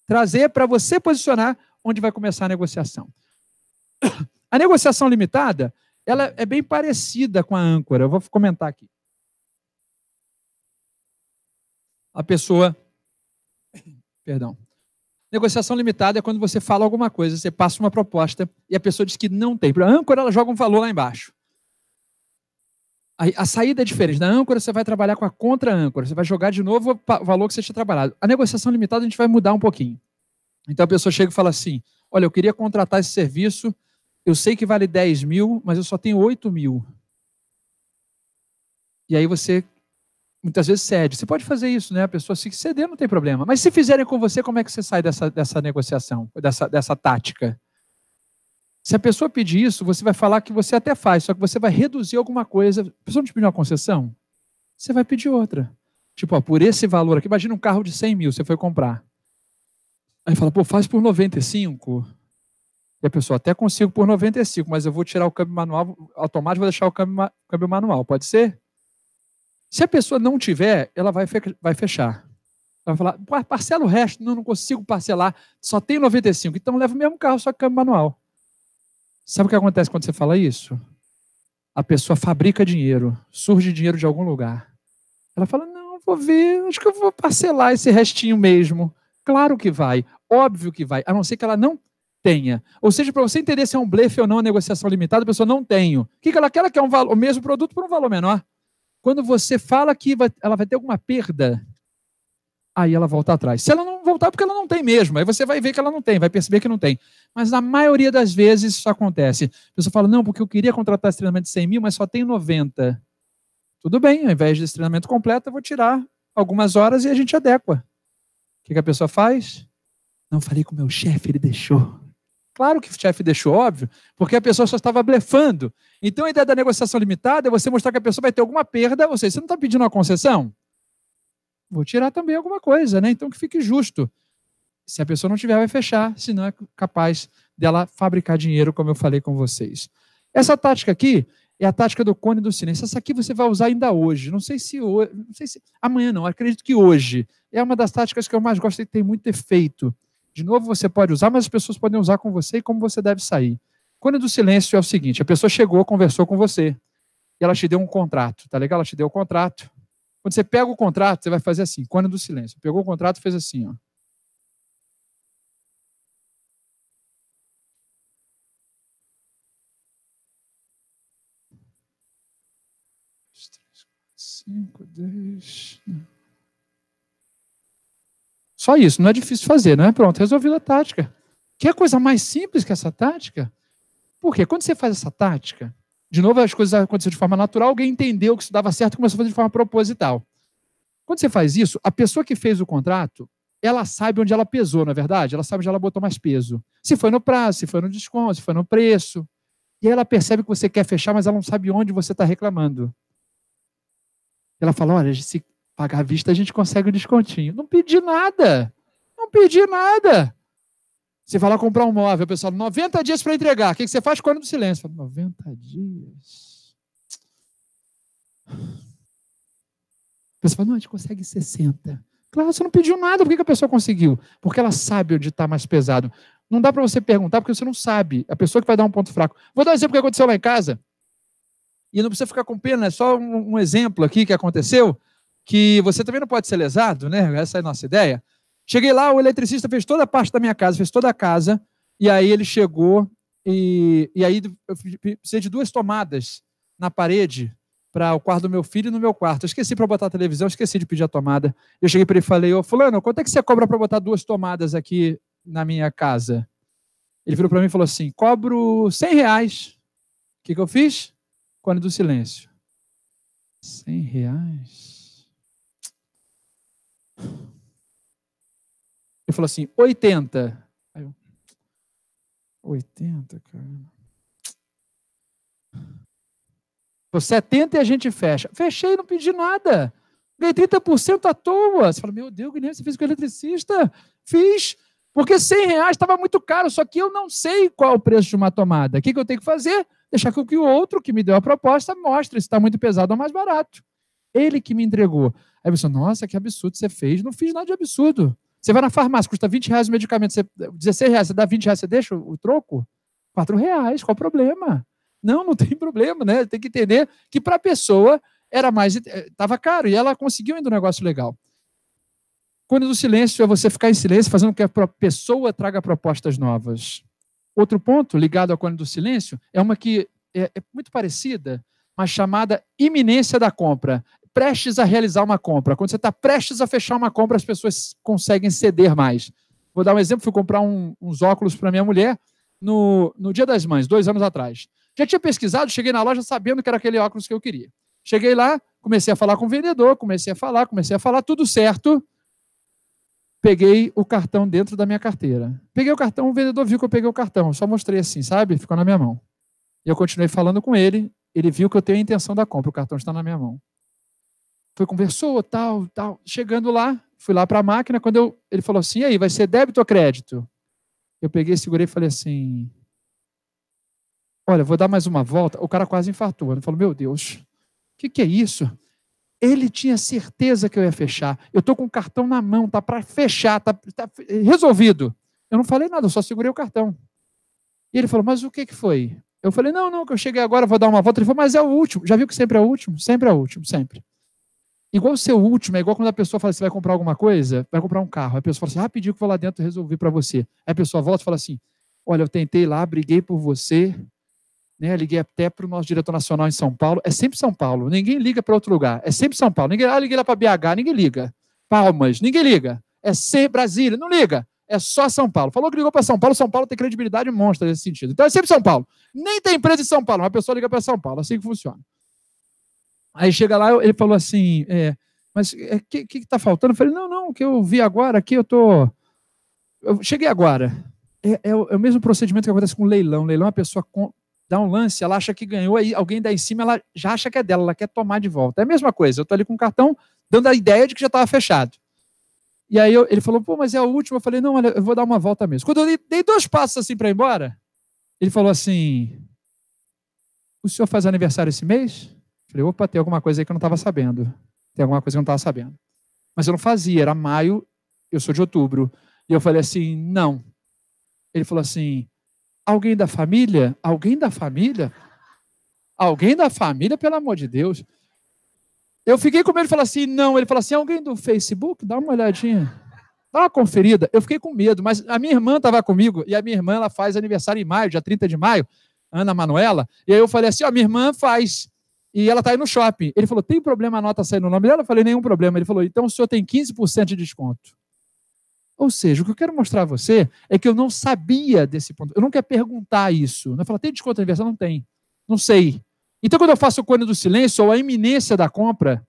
trazer para você posicionar onde vai começar a negociação. A negociação limitada, ela é bem parecida com a âncora. Eu vou comentar aqui. A pessoa. Perdão. Negociação limitada é quando você fala alguma coisa, você passa uma proposta e a pessoa diz que não tem. A âncora, ela joga um valor lá embaixo. A, saída é diferente. Na âncora, você vai trabalhar com a contra-âncora. Você vai jogar de novo o valor que você tinha trabalhado. A negociação limitada, a gente vai mudar um pouquinho. Então, a pessoa chega e fala assim: Olha, eu queria contratar esse serviço eu sei que vale 10 mil, mas eu só tenho 8 mil. E aí você muitas vezes cede. Você pode fazer isso, né? A pessoa se ceder não tem problema. Mas se fizerem com você, como é que você sai dessa, dessa negociação, dessa, dessa tática? Se a pessoa pedir isso, você vai falar que você até faz, só que você vai reduzir alguma coisa. A pessoa não te pediu uma concessão? Você vai pedir outra. Tipo, ó, por esse valor aqui, imagina um carro de 100 mil, você foi comprar. Aí fala, pô, faz por 95. E a pessoa, até consigo por 95, mas eu vou tirar o câmbio manual automático, vou deixar o câmbio, câmbio manual. Pode ser? Se a pessoa não tiver, ela vai, vai fechar. Ela vai falar, parcela o resto. Não, não consigo parcelar, só tem 95. Então leva o mesmo carro, só câmbio manual. Sabe o que acontece quando você fala isso? A pessoa fabrica dinheiro, surge dinheiro de algum lugar. Ela fala, não, vou ver, acho que eu vou parcelar esse restinho mesmo. Claro que vai, óbvio que vai, a não ser que ela não tenha. Ou seja, para você entender se é um blefe ou não a negociação limitada, a pessoa não tem. O que ela quer? Ela quer um valor, o mesmo produto por um valor menor. Quando você fala que vai, ela vai ter alguma perda, aí ela volta atrás. Se ela não voltar, é porque ela não tem mesmo. Aí você vai ver que ela não tem, vai perceber que não tem. Mas na maioria das vezes isso acontece. A pessoa fala, não, porque eu queria contratar esse treinamento de 100 mil, mas só tem 90. Tudo bem, ao invés desse treinamento completo, eu vou tirar algumas horas e a gente adequa. O que, que a pessoa faz? Não falei com meu chefe, ele deixou. Claro que o chefe deixou óbvio, porque a pessoa só estava blefando. Então a ideia da negociação limitada é você mostrar que a pessoa vai ter alguma perda, ou seja, você não está pedindo uma concessão? Vou tirar também alguma coisa, né? Então que fique justo. Se a pessoa não tiver, vai fechar, senão é capaz dela fabricar dinheiro, como eu falei com vocês. Essa tática aqui é a tática do cone do silêncio. Essa aqui você vai usar ainda hoje. Não sei se hoje, não sei se amanhã não, acredito que hoje. É uma das táticas que eu mais gosto e tem muito efeito. De novo, você pode usar, mas as pessoas podem usar com você e como você deve sair. Quando do silêncio é o seguinte: a pessoa chegou, conversou com você, e ela te deu um contrato, tá legal? Ela te deu o um contrato. Quando você pega o contrato, você vai fazer assim: quando do silêncio. Pegou o contrato, fez assim, ó. Cinco, dez. Só isso, não é difícil fazer, não é? Pronto, resolvida a tática. Que coisa mais simples que essa tática? Por quê? Quando você faz essa tática, de novo as coisas aconteceram de forma natural, alguém entendeu que isso dava certo e começou a fazer de forma proposital. Quando você faz isso, a pessoa que fez o contrato, ela sabe onde ela pesou, na é verdade? Ela sabe onde ela botou mais peso. Se foi no prazo, se foi no desconto, se foi no preço. E aí ela percebe que você quer fechar, mas ela não sabe onde você está reclamando. Ela fala: olha, se Pagar à vista a gente consegue o um descontinho. Não pedi nada. Não pedi nada. Você vai lá comprar um móvel, pessoal, 90 dias para entregar. O que você faz quando do silêncio? Fala, 90 dias. A pessoa fala, não, a gente consegue 60. Claro, você não pediu nada, por que a pessoa conseguiu? Porque ela sabe onde está mais pesado. Não dá para você perguntar, porque você não sabe. A pessoa que vai dar um ponto fraco. Vou dar um exemplo que aconteceu lá em casa. E não precisa ficar com pena, é só um exemplo aqui que aconteceu que você também não pode ser lesado, né? Essa é a nossa ideia. Cheguei lá, o eletricista fez toda a parte da minha casa, fez toda a casa, e aí ele chegou e, e aí eu precisei de duas tomadas na parede para o quarto do meu filho e no meu quarto. Eu esqueci para botar a televisão, esqueci de pedir a tomada. Eu cheguei para ele e falei, ô fulano, quanto é que você cobra para botar duas tomadas aqui na minha casa? Ele virou para mim e falou assim, cobro 100 reais. O que, que eu fiz? Cone do silêncio. 100 reais? Ele falou assim, 80. Aí eu, 80, cara. Falou, 70 e a gente fecha. Fechei, não pedi nada. Ganhei 30% à toa. Você fala, meu Deus, Guilherme, você fez com o eletricista? Fiz. Porque 100 reais estava muito caro, só que eu não sei qual o preço de uma tomada. O que, que eu tenho que fazer? deixar que o outro que me deu a proposta mostre se está muito pesado ou mais barato. Ele que me entregou. Aí você, nossa, que absurdo você fez. Não fiz nada de absurdo. Você vai na farmácia, custa 20 reais o medicamento, você, 16 reais, você dá 20 reais, você deixa o troco? 4 reais, qual o problema? Não, não tem problema, né? Tem que entender que para a pessoa era mais. Estava caro e ela conseguiu ainda um negócio legal. Quando do silêncio é você ficar em silêncio, fazendo com que a pessoa traga propostas novas. Outro ponto ligado ao cone do silêncio é uma que é, é muito parecida, mas chamada iminência da compra prestes a realizar uma compra. Quando você está prestes a fechar uma compra, as pessoas conseguem ceder mais. Vou dar um exemplo: fui comprar um, uns óculos para minha mulher no, no Dia das Mães, dois anos atrás. Já tinha pesquisado, cheguei na loja sabendo que era aquele óculos que eu queria. Cheguei lá, comecei a falar com o vendedor, comecei a falar, comecei a falar, tudo certo. Peguei o cartão dentro da minha carteira. Peguei o cartão, o vendedor viu que eu peguei o cartão. Só mostrei assim, sabe? Ficou na minha mão. E eu continuei falando com ele. Ele viu que eu tenho a intenção da compra. O cartão está na minha mão foi, conversou, tal, tal. Chegando lá, fui lá para a máquina, quando eu, ele falou assim, aí, vai ser débito ou crédito? Eu peguei, segurei e falei assim, olha, vou dar mais uma volta. O cara quase infartou. Ele falou, meu Deus, o que, que é isso? Ele tinha certeza que eu ia fechar. Eu estou com o cartão na mão, tá para fechar, tá, tá, resolvido. Eu não falei nada, eu só segurei o cartão. E ele falou, mas o que, que foi? Eu falei, não, não, que eu cheguei agora, vou dar uma volta. Ele falou, mas é o último. Já viu que sempre é o último? Sempre é o último, sempre. Igual o seu último, é igual quando a pessoa fala, você vai comprar alguma coisa, vai comprar um carro. A pessoa fala assim, rapidinho que vou lá dentro resolver para você. Aí a pessoa volta e fala assim, olha, eu tentei lá, briguei por você, né, liguei até para o nosso diretor nacional em São Paulo. É sempre São Paulo, ninguém liga para outro lugar. É sempre São Paulo. Ninguém, ah, liguei lá para BH, ninguém liga. Palmas, ninguém liga. É sempre Brasília, não liga. É só São Paulo. Falou que ligou para São Paulo, São Paulo tem credibilidade monstra nesse sentido. Então é sempre São Paulo. Nem tem empresa em São Paulo, uma pessoa liga para São Paulo, assim que funciona. Aí chega lá, ele falou assim: é, mas o é, que está faltando? Eu falei, não, não, o que eu vi agora aqui, eu tô. Eu cheguei agora. É, é, o, é o mesmo procedimento que acontece com leilão. Leilão, a pessoa com, dá um lance, ela acha que ganhou, aí alguém dá em cima, ela já acha que é dela, ela quer tomar de volta. É a mesma coisa. Eu estou ali com o cartão, dando a ideia de que já estava fechado. E aí eu, ele falou, pô, mas é a última. Eu falei, não, olha, eu vou dar uma volta mesmo. Quando eu dei dois passos assim para ir embora, ele falou assim: O senhor faz aniversário esse mês? Falei, opa, tem alguma coisa aí que eu não estava sabendo. Tem alguma coisa que eu não estava sabendo. Mas eu não fazia, era maio, eu sou de outubro. E eu falei assim: não. Ele falou assim: alguém da família? Alguém da família? Alguém da família, pelo amor de Deus. Eu fiquei com medo de falar assim: não. Ele falou assim: alguém do Facebook? Dá uma olhadinha. Dá uma conferida. Eu fiquei com medo, mas a minha irmã estava comigo, e a minha irmã ela faz aniversário em maio, dia 30 de maio, Ana Manuela. E aí eu falei assim: ó, minha irmã faz e ela está aí no shopping. Ele falou: tem problema a nota sair no nome dela? Eu falei: nenhum problema. Ele falou: então o senhor tem 15% de desconto. Ou seja, o que eu quero mostrar a você é que eu não sabia desse ponto. Eu não quero perguntar isso. Eu falo: tem desconto aniversário? Não tem. Não sei. Então, quando eu faço o cone do silêncio ou a iminência da compra,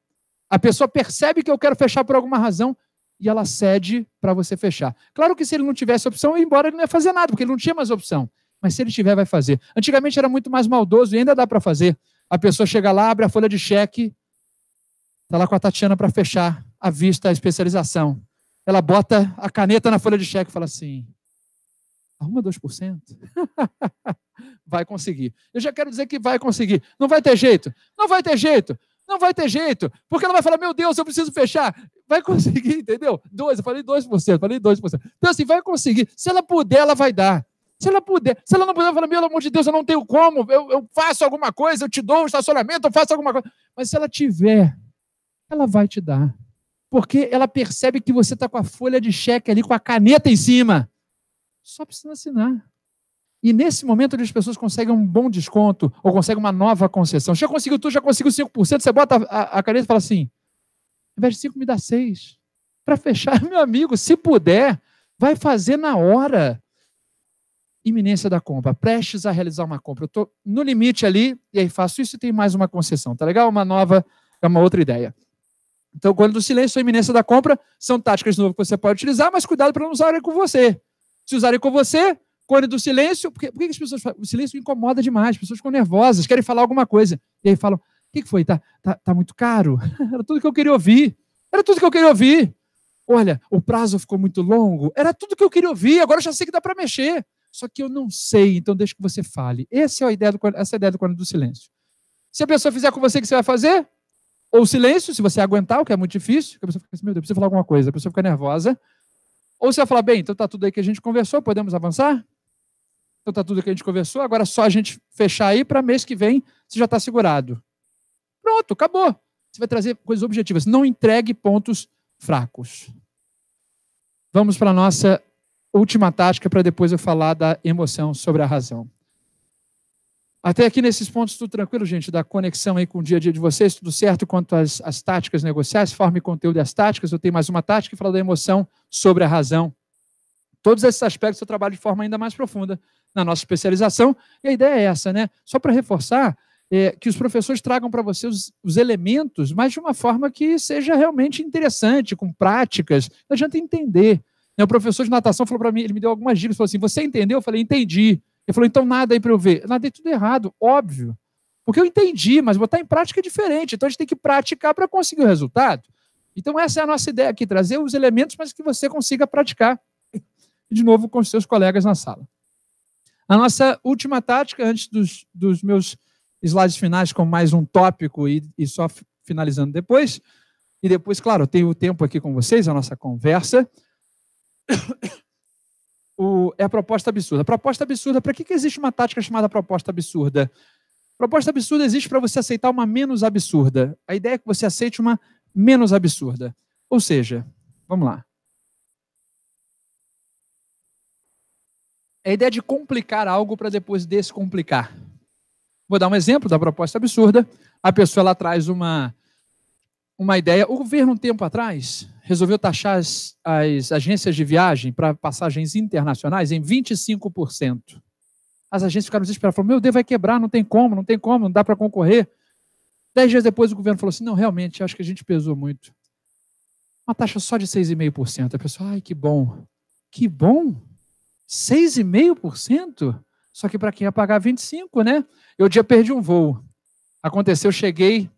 a pessoa percebe que eu quero fechar por alguma razão e ela cede para você fechar. Claro que se ele não tivesse opção, embora ele não ia fazer nada, porque ele não tinha mais opção. Mas se ele tiver, vai fazer. Antigamente era muito mais maldoso e ainda dá para fazer. A pessoa chega lá, abre a folha de cheque, está lá com a Tatiana para fechar a vista, a especialização. Ela bota a caneta na folha de cheque e fala assim: arruma 2%. vai conseguir. Eu já quero dizer que vai conseguir. Não vai ter jeito. Não vai ter jeito. Não vai ter jeito. Porque ela vai falar: meu Deus, eu preciso fechar. Vai conseguir, entendeu? 2%, eu falei 2%, falei 2%. Então, assim, vai conseguir. Se ela puder, ela vai dar. Se ela puder, se ela não puder, fala, pelo amor de Deus, eu não tenho como, eu, eu faço alguma coisa, eu te dou um estacionamento, eu faço alguma coisa. Mas se ela tiver, ela vai te dar. Porque ela percebe que você está com a folha de cheque ali, com a caneta em cima. Só precisa assinar. E nesse momento as pessoas conseguem um bom desconto ou conseguem uma nova concessão. Já conseguiu tu, já conseguiu 5%, você bota a, a, a caneta e fala assim: ao invés de 5, me dá 6. Para fechar, meu amigo, se puder, vai fazer na hora iminência da compra, prestes a realizar uma compra. Eu estou no limite ali, e aí faço isso e tem mais uma concessão. Tá legal? Uma nova, é uma outra ideia. Então, quando do silêncio e iminência da compra, são táticas novas que você pode utilizar, mas cuidado para não usarem com você. Se usarem com você, quando do silêncio, porque, por que as pessoas falam? O silêncio incomoda demais, as pessoas ficam nervosas, querem falar alguma coisa. E aí falam: o que, que foi? Tá, tá, tá muito caro? Era tudo que eu queria ouvir. Era tudo que eu queria ouvir. Olha, o prazo ficou muito longo. Era tudo que eu queria ouvir. Agora eu já sei que dá para mexer. Só que eu não sei, então deixa que você fale. Essa é a ideia do, essa é a ideia do do silêncio. Se a pessoa fizer com você, o que você vai fazer? Ou silêncio, se você aguentar, o que é muito difícil, a pessoa fica assim, meu Deus, preciso falar alguma coisa, a pessoa fica nervosa. Ou você vai falar, bem, então tá tudo aí que a gente conversou, podemos avançar? Então tá tudo que a gente conversou, agora é só a gente fechar aí para mês que vem você já está segurado. Pronto, acabou. Você vai trazer coisas objetivas. Não entregue pontos fracos. Vamos para a nossa última tática para depois eu falar da emoção sobre a razão. Até aqui nesses pontos, tudo tranquilo, gente, da conexão aí com o dia a dia de vocês, tudo certo quanto às, às táticas negociais, forma e conteúdo das táticas. Eu tenho mais uma tática que fala da emoção sobre a razão. Todos esses aspectos eu trabalho de forma ainda mais profunda na nossa especialização, e a ideia é essa, né? Só para reforçar, é, que os professores tragam para você os, os, elementos, mas de uma forma que seja realmente interessante, com práticas. Não adianta entender. Né, o professor de natação falou para mim, ele me deu algumas dicas, falou assim: Você entendeu? Eu falei: Entendi. Ele falou: Então nada aí para eu ver. Nadei tudo errado, óbvio. Porque eu entendi, mas botar em prática é diferente. Então a gente tem que praticar para conseguir o resultado. Então essa é a nossa ideia aqui: trazer os elementos, mas que você consiga praticar de novo com os seus colegas na sala. A nossa última tática, antes dos, dos meus slides finais com mais um tópico e, e só finalizando depois. E depois, claro, eu tenho o tempo aqui com vocês, a nossa conversa. O, é a proposta absurda. A proposta absurda, para que, que existe uma tática chamada proposta absurda? Proposta absurda existe para você aceitar uma menos absurda. A ideia é que você aceite uma menos absurda. Ou seja, vamos lá. É a ideia de complicar algo para depois descomplicar. Vou dar um exemplo da proposta absurda. A pessoa ela traz uma, uma ideia. O governo, um tempo atrás, resolveu taxar as, as agências de viagem para passagens internacionais em 25%. As agências ficaram desesperadas, falaram, meu Deus, vai quebrar, não tem como, não tem como, não dá para concorrer. Dez dias depois o governo falou assim, não, realmente, acho que a gente pesou muito. Uma taxa só de 6,5%. A pessoa, ai, que bom. Que bom? 6,5%? Só que para quem ia pagar 25, né? Eu dia perdi um voo. Aconteceu, eu cheguei,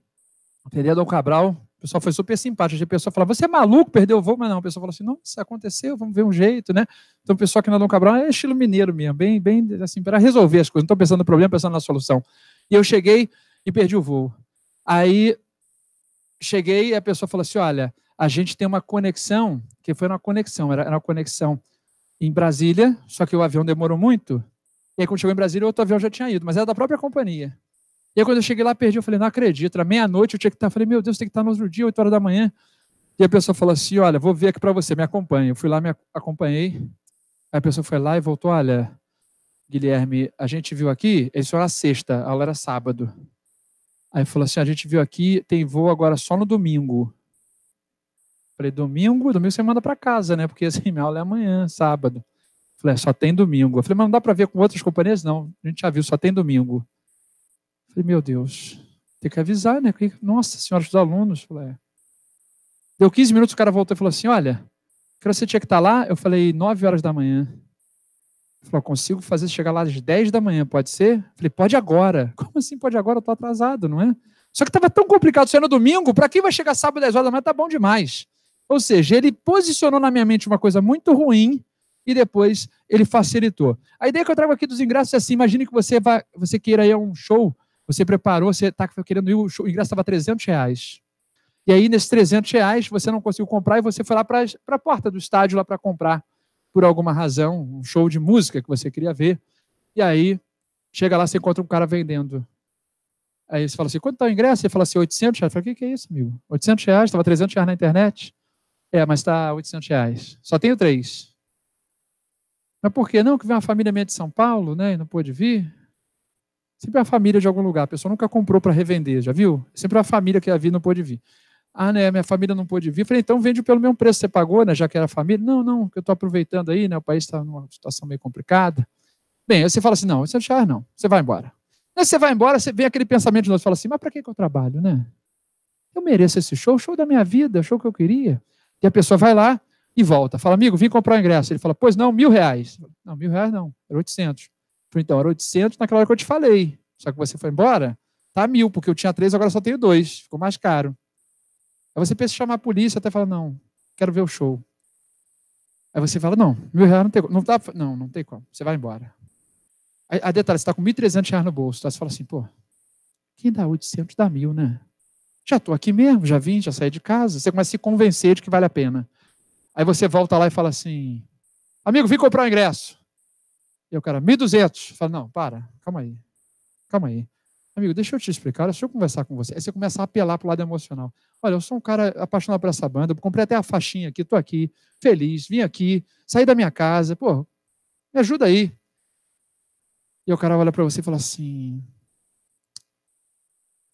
teria Dom Cabral, o pessoal foi super simpático. A pessoa falava, você é maluco, perdeu o voo? Mas não, a pessoa falou assim, não, isso aconteceu, vamos ver um jeito, né? Então o pessoal aqui na Dom Cabral é estilo mineiro mesmo, bem, bem assim, para resolver as coisas. Não estou pensando no problema, pensando na solução. E eu cheguei e perdi o voo. Aí cheguei e a pessoa falou assim, olha, a gente tem uma conexão, que foi uma conexão, era uma conexão em Brasília, só que o avião demorou muito, e aí, quando chegou em Brasília, o outro avião já tinha ido, mas era da própria companhia. E aí, quando eu cheguei lá, perdi. Eu falei, não acredito. Era meia-noite, eu tinha que estar. Eu falei, meu Deus, tem que estar no outro dia, 8 horas da manhã. E a pessoa falou assim: olha, vou ver aqui para você, me acompanha. Eu fui lá, me acompanhei. Aí a pessoa foi lá e voltou: olha, Guilherme, a gente viu aqui, isso era sexta, a aula era sábado. Aí falou assim: a gente viu aqui, tem voo agora só no domingo. Falei, domingo? Domingo você manda para casa, né? Porque assim, minha aula é amanhã, sábado. Falei, é, só tem domingo. Eu falei, mas não dá para ver com outras companhias? Não, a gente já viu, só tem domingo. Falei, meu Deus, tem que avisar, né? Nossa senhora dos alunos. Falei, é. Deu 15 minutos, o cara voltou e falou assim: olha, que você tinha que estar lá? Eu falei, 9 horas da manhã. Ele falou, consigo fazer chegar lá às 10 da manhã, pode ser? Eu falei, pode agora. Como assim pode agora? Eu tô atrasado, não é? Só que estava tão complicado ser no domingo, para quem vai chegar sábado 10 horas da manhã, tá bom demais. Ou seja, ele posicionou na minha mente uma coisa muito ruim e depois ele facilitou. A ideia que eu trago aqui dos ingressos é assim: imagine que você vai, você queira ir a um show, você preparou, você está querendo ir, o, ingresso estava 300 reais. E aí, nesses 300 reais, você não conseguiu comprar e você foi lá para a porta do estádio lá para comprar, por alguma razão, um show de música que você queria ver. E aí, chega lá, você encontra um cara vendendo. Aí você fala assim, quanto está o ingresso? Você fala assim, 800 reais. Eu falo, o que, que é isso, amigo? 800 reais? Estava 300 reais na internet? É, mas está 800 reais. Só tenho três. Mas por que não? Que vem uma família minha de São Paulo, né? E não pôde vir. Sempre uma família de algum lugar. A pessoa nunca comprou para revender, já viu? Sempre uma família que ia vir não pôde vir. Ah, né? Minha família não pôde vir. Falei, então vende pelo mesmo preço que você pagou, né? Já que era família. Não, não, que eu estou aproveitando aí, né? O país está numa situação meio complicada. Bem, aí você fala assim: não, você não não, você vai embora. Aí você vai embora, você vem aquele pensamento de novo, fala assim: mas para que, que eu trabalho, né? Eu mereço esse show, show da minha vida, show que eu queria. E a pessoa vai lá, e volta. Fala, amigo, vim comprar o ingresso. Ele fala, pois não, mil reais. Não, mil reais não, era 800. Falei, então, era 800 naquela hora que eu te falei. Só que você foi embora, tá mil, porque eu tinha três, agora só tenho dois. Ficou mais caro. Aí você pensa em chamar a polícia, até fala, não, quero ver o show. Aí você fala, não, mil reais não tem como. Não, dá, não, não tem como. Você vai embora. Aí, detalhe, você está com 1.300 reais no bolso. Tá? Você fala assim, pô, quem dá 800 dá mil, né? Já estou aqui mesmo, já vim, já saí de casa. Você começa a se convencer de que vale a pena. Aí você volta lá e fala assim, amigo, vim comprar o ingresso. E o cara, 1.200. Fala, não, para, calma aí. Calma aí. Amigo, deixa eu te explicar, deixa eu conversar com você. Aí você começa a apelar para o lado emocional. Olha, eu sou um cara apaixonado por essa banda, comprei até a faixinha aqui, estou aqui, feliz, vim aqui, saí da minha casa, pô, me ajuda aí. E o cara olha para você e fala assim: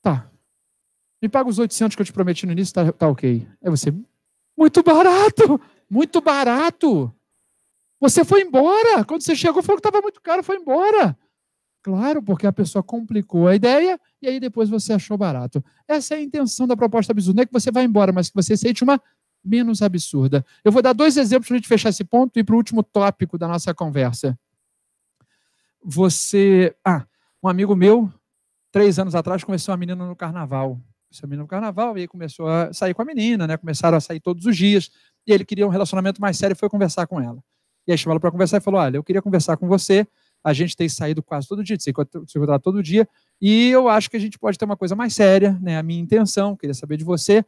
tá, me paga os 800 que eu te prometi no início, tá, tá ok. Aí você, muito barato, muito barato. Você foi embora. Quando você chegou, falou que estava muito caro, foi embora. Claro, porque a pessoa complicou a ideia e aí depois você achou barato. Essa é a intenção da proposta absurda. Não é que você vai embora, mas que você sente uma menos absurda. Eu vou dar dois exemplos para a gente fechar esse ponto e para o último tópico da nossa conversa. Você. Ah, um amigo meu, três anos atrás, começou uma menina no carnaval. Começou a menina no carnaval e aí começou a sair com a menina, né? Começaram a sair todos os dias. E ele queria um relacionamento mais sério e foi conversar com ela. E aí chamou ela para conversar e falou: Olha, eu queria conversar com você a gente tem saído quase todo dia, se encontrar todo dia, e eu acho que a gente pode ter uma coisa mais séria, né? A minha intenção, queria saber de você,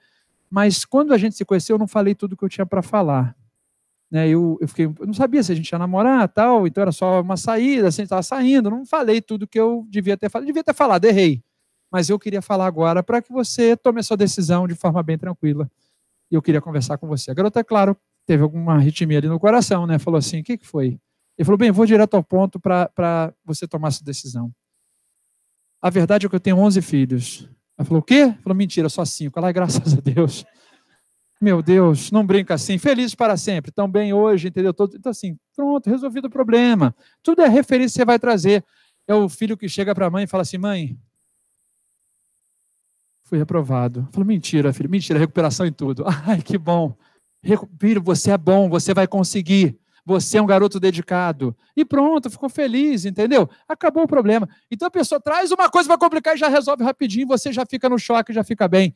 mas quando a gente se conheceu, eu não falei tudo que eu tinha para falar. Né, eu, eu, fiquei, eu não sabia se a gente ia namorar tal, então era só uma saída, assim, estava saindo, não falei tudo que eu devia ter falado, devia ter falado, errei. Mas eu queria falar agora para que você tome a sua decisão de forma bem tranquila. E eu queria conversar com você. A garota, é claro, teve alguma arritmia ali no coração, né? Falou assim: o que, que foi? Ele falou: bem, vou direto ao ponto para você tomar essa decisão. A verdade é que eu tenho 11 filhos. Ela falou: o quê? Ele falou: mentira, só cinco. Ela, graças a Deus. Meu Deus, não brinca assim. Feliz para sempre. Tão bem hoje, entendeu? Então, assim, pronto, resolvido o problema. Tudo é referência que você vai trazer. É o filho que chega para a mãe e fala assim: mãe, fui reprovado. Falou: mentira, filho, mentira, recuperação em tudo. Ai, que bom. Filho, você é bom, você vai conseguir você é um garoto dedicado. E pronto, ficou feliz, entendeu? Acabou o problema. Então a pessoa traz uma coisa para complicar e já resolve rapidinho, você já fica no choque, já fica bem.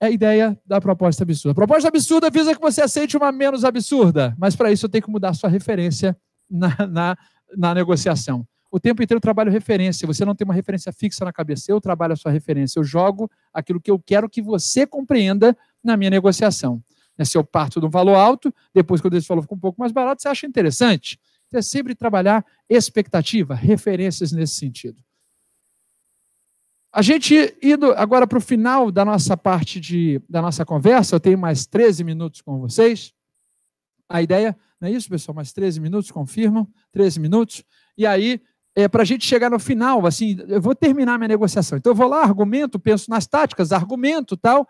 É a ideia da proposta absurda. A proposta absurda visa que você aceite uma menos absurda, mas para isso eu tenho que mudar sua referência na, na, na negociação. O tempo inteiro eu trabalho referência. Você não tem uma referência fixa na cabeça, eu trabalho a sua referência. Eu jogo aquilo que eu quero que você compreenda na minha negociação. Né? Se eu parto de um valor alto, depois, quando esse valor fica um pouco mais barato, você acha interessante. Então, é sempre trabalhar expectativa, referências nesse sentido. A gente indo agora para o final da nossa parte de, da nossa conversa, eu tenho mais 13 minutos com vocês. A ideia, não é isso, pessoal? Mais 13 minutos, confirmam? 13 minutos. E aí, é, para a gente chegar no final, assim, eu vou terminar minha negociação. Então, eu vou lá, argumento, penso nas táticas, argumento tal,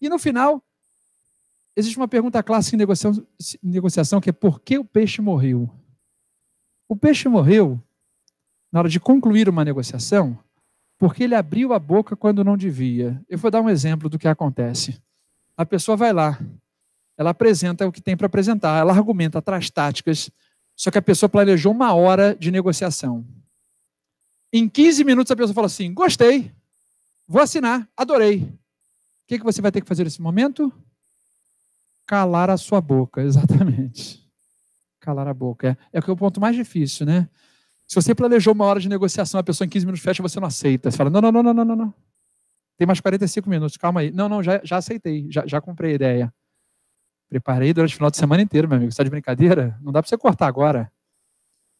e no final Existe uma pergunta clássica em negociação, negociação que é por que o peixe morreu? O peixe morreu na hora de concluir uma negociação porque ele abriu a boca quando não devia. Eu vou dar um exemplo do que acontece. A pessoa vai lá, ela apresenta o que tem para apresentar, ela argumenta, traz táticas, só que a pessoa planejou uma hora de negociação. Em 15 minutos a pessoa fala assim: gostei, vou assinar, adorei. O que, que você vai ter que fazer nesse momento? Calar a sua boca, exatamente. Calar a boca. É, é o ponto mais difícil, né? Se você planejou uma hora de negociação, a pessoa em 15 minutos fecha, você não aceita. Você fala, não, não, não, não, não, não. Tem mais 45 minutos, calma aí. Não, não, já, já aceitei, já, já comprei a ideia. Preparei durante o final de semana inteiro, meu amigo. Está de brincadeira? Não dá para você cortar agora.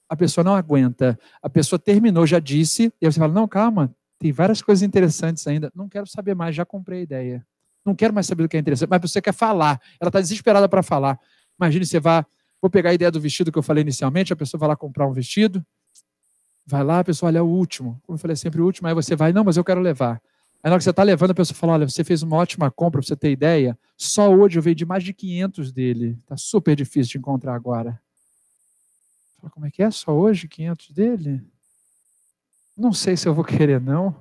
A pessoa não aguenta. A pessoa terminou, já disse, e aí você fala, não, calma, tem várias coisas interessantes ainda. Não quero saber mais, já comprei a ideia não quero mais saber do que é interessante, mas você quer falar. Ela está desesperada para falar. Imagine você vai, vou pegar a ideia do vestido que eu falei inicialmente, a pessoa vai lá comprar um vestido, vai lá, a pessoa olha é o último. Como eu falei, é sempre o último, aí você vai, não, mas eu quero levar. Aí na hora que você está levando, a pessoa fala, olha, você fez uma ótima compra, para você ter ideia, só hoje eu vendi mais de 500 dele. Está super difícil de encontrar agora. Fala, como é que é? Só hoje 500 dele? Não sei se eu vou querer, não.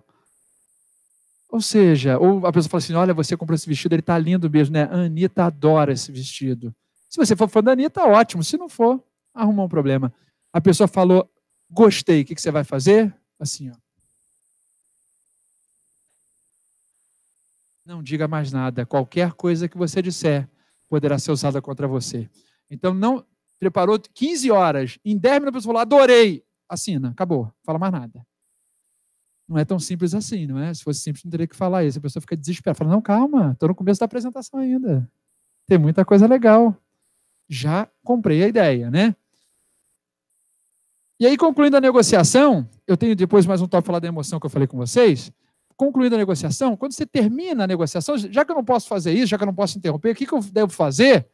Ou seja, ou a pessoa fala assim: olha, você comprou esse vestido, ele está lindo mesmo, né? A Anitta adora esse vestido. Se você for fã da Anitta, ótimo. Se não for, arruma um problema. A pessoa falou: gostei, o que você vai fazer? Assim, ó. Não diga mais nada. Qualquer coisa que você disser poderá ser usada contra você. Então, não preparou 15 horas, em 10 minutos a pessoa falou, adorei, assina, acabou, fala mais nada. Não é tão simples assim, não é? Se fosse simples, não teria que falar isso. A pessoa fica desesperada, fala, não, calma, estou no começo da apresentação ainda. Tem muita coisa legal. Já comprei a ideia, né? E aí, concluindo a negociação, eu tenho depois mais um tópico falar da emoção que eu falei com vocês. Concluindo a negociação, quando você termina a negociação, já que eu não posso fazer isso, já que eu não posso interromper, o que, que eu devo fazer?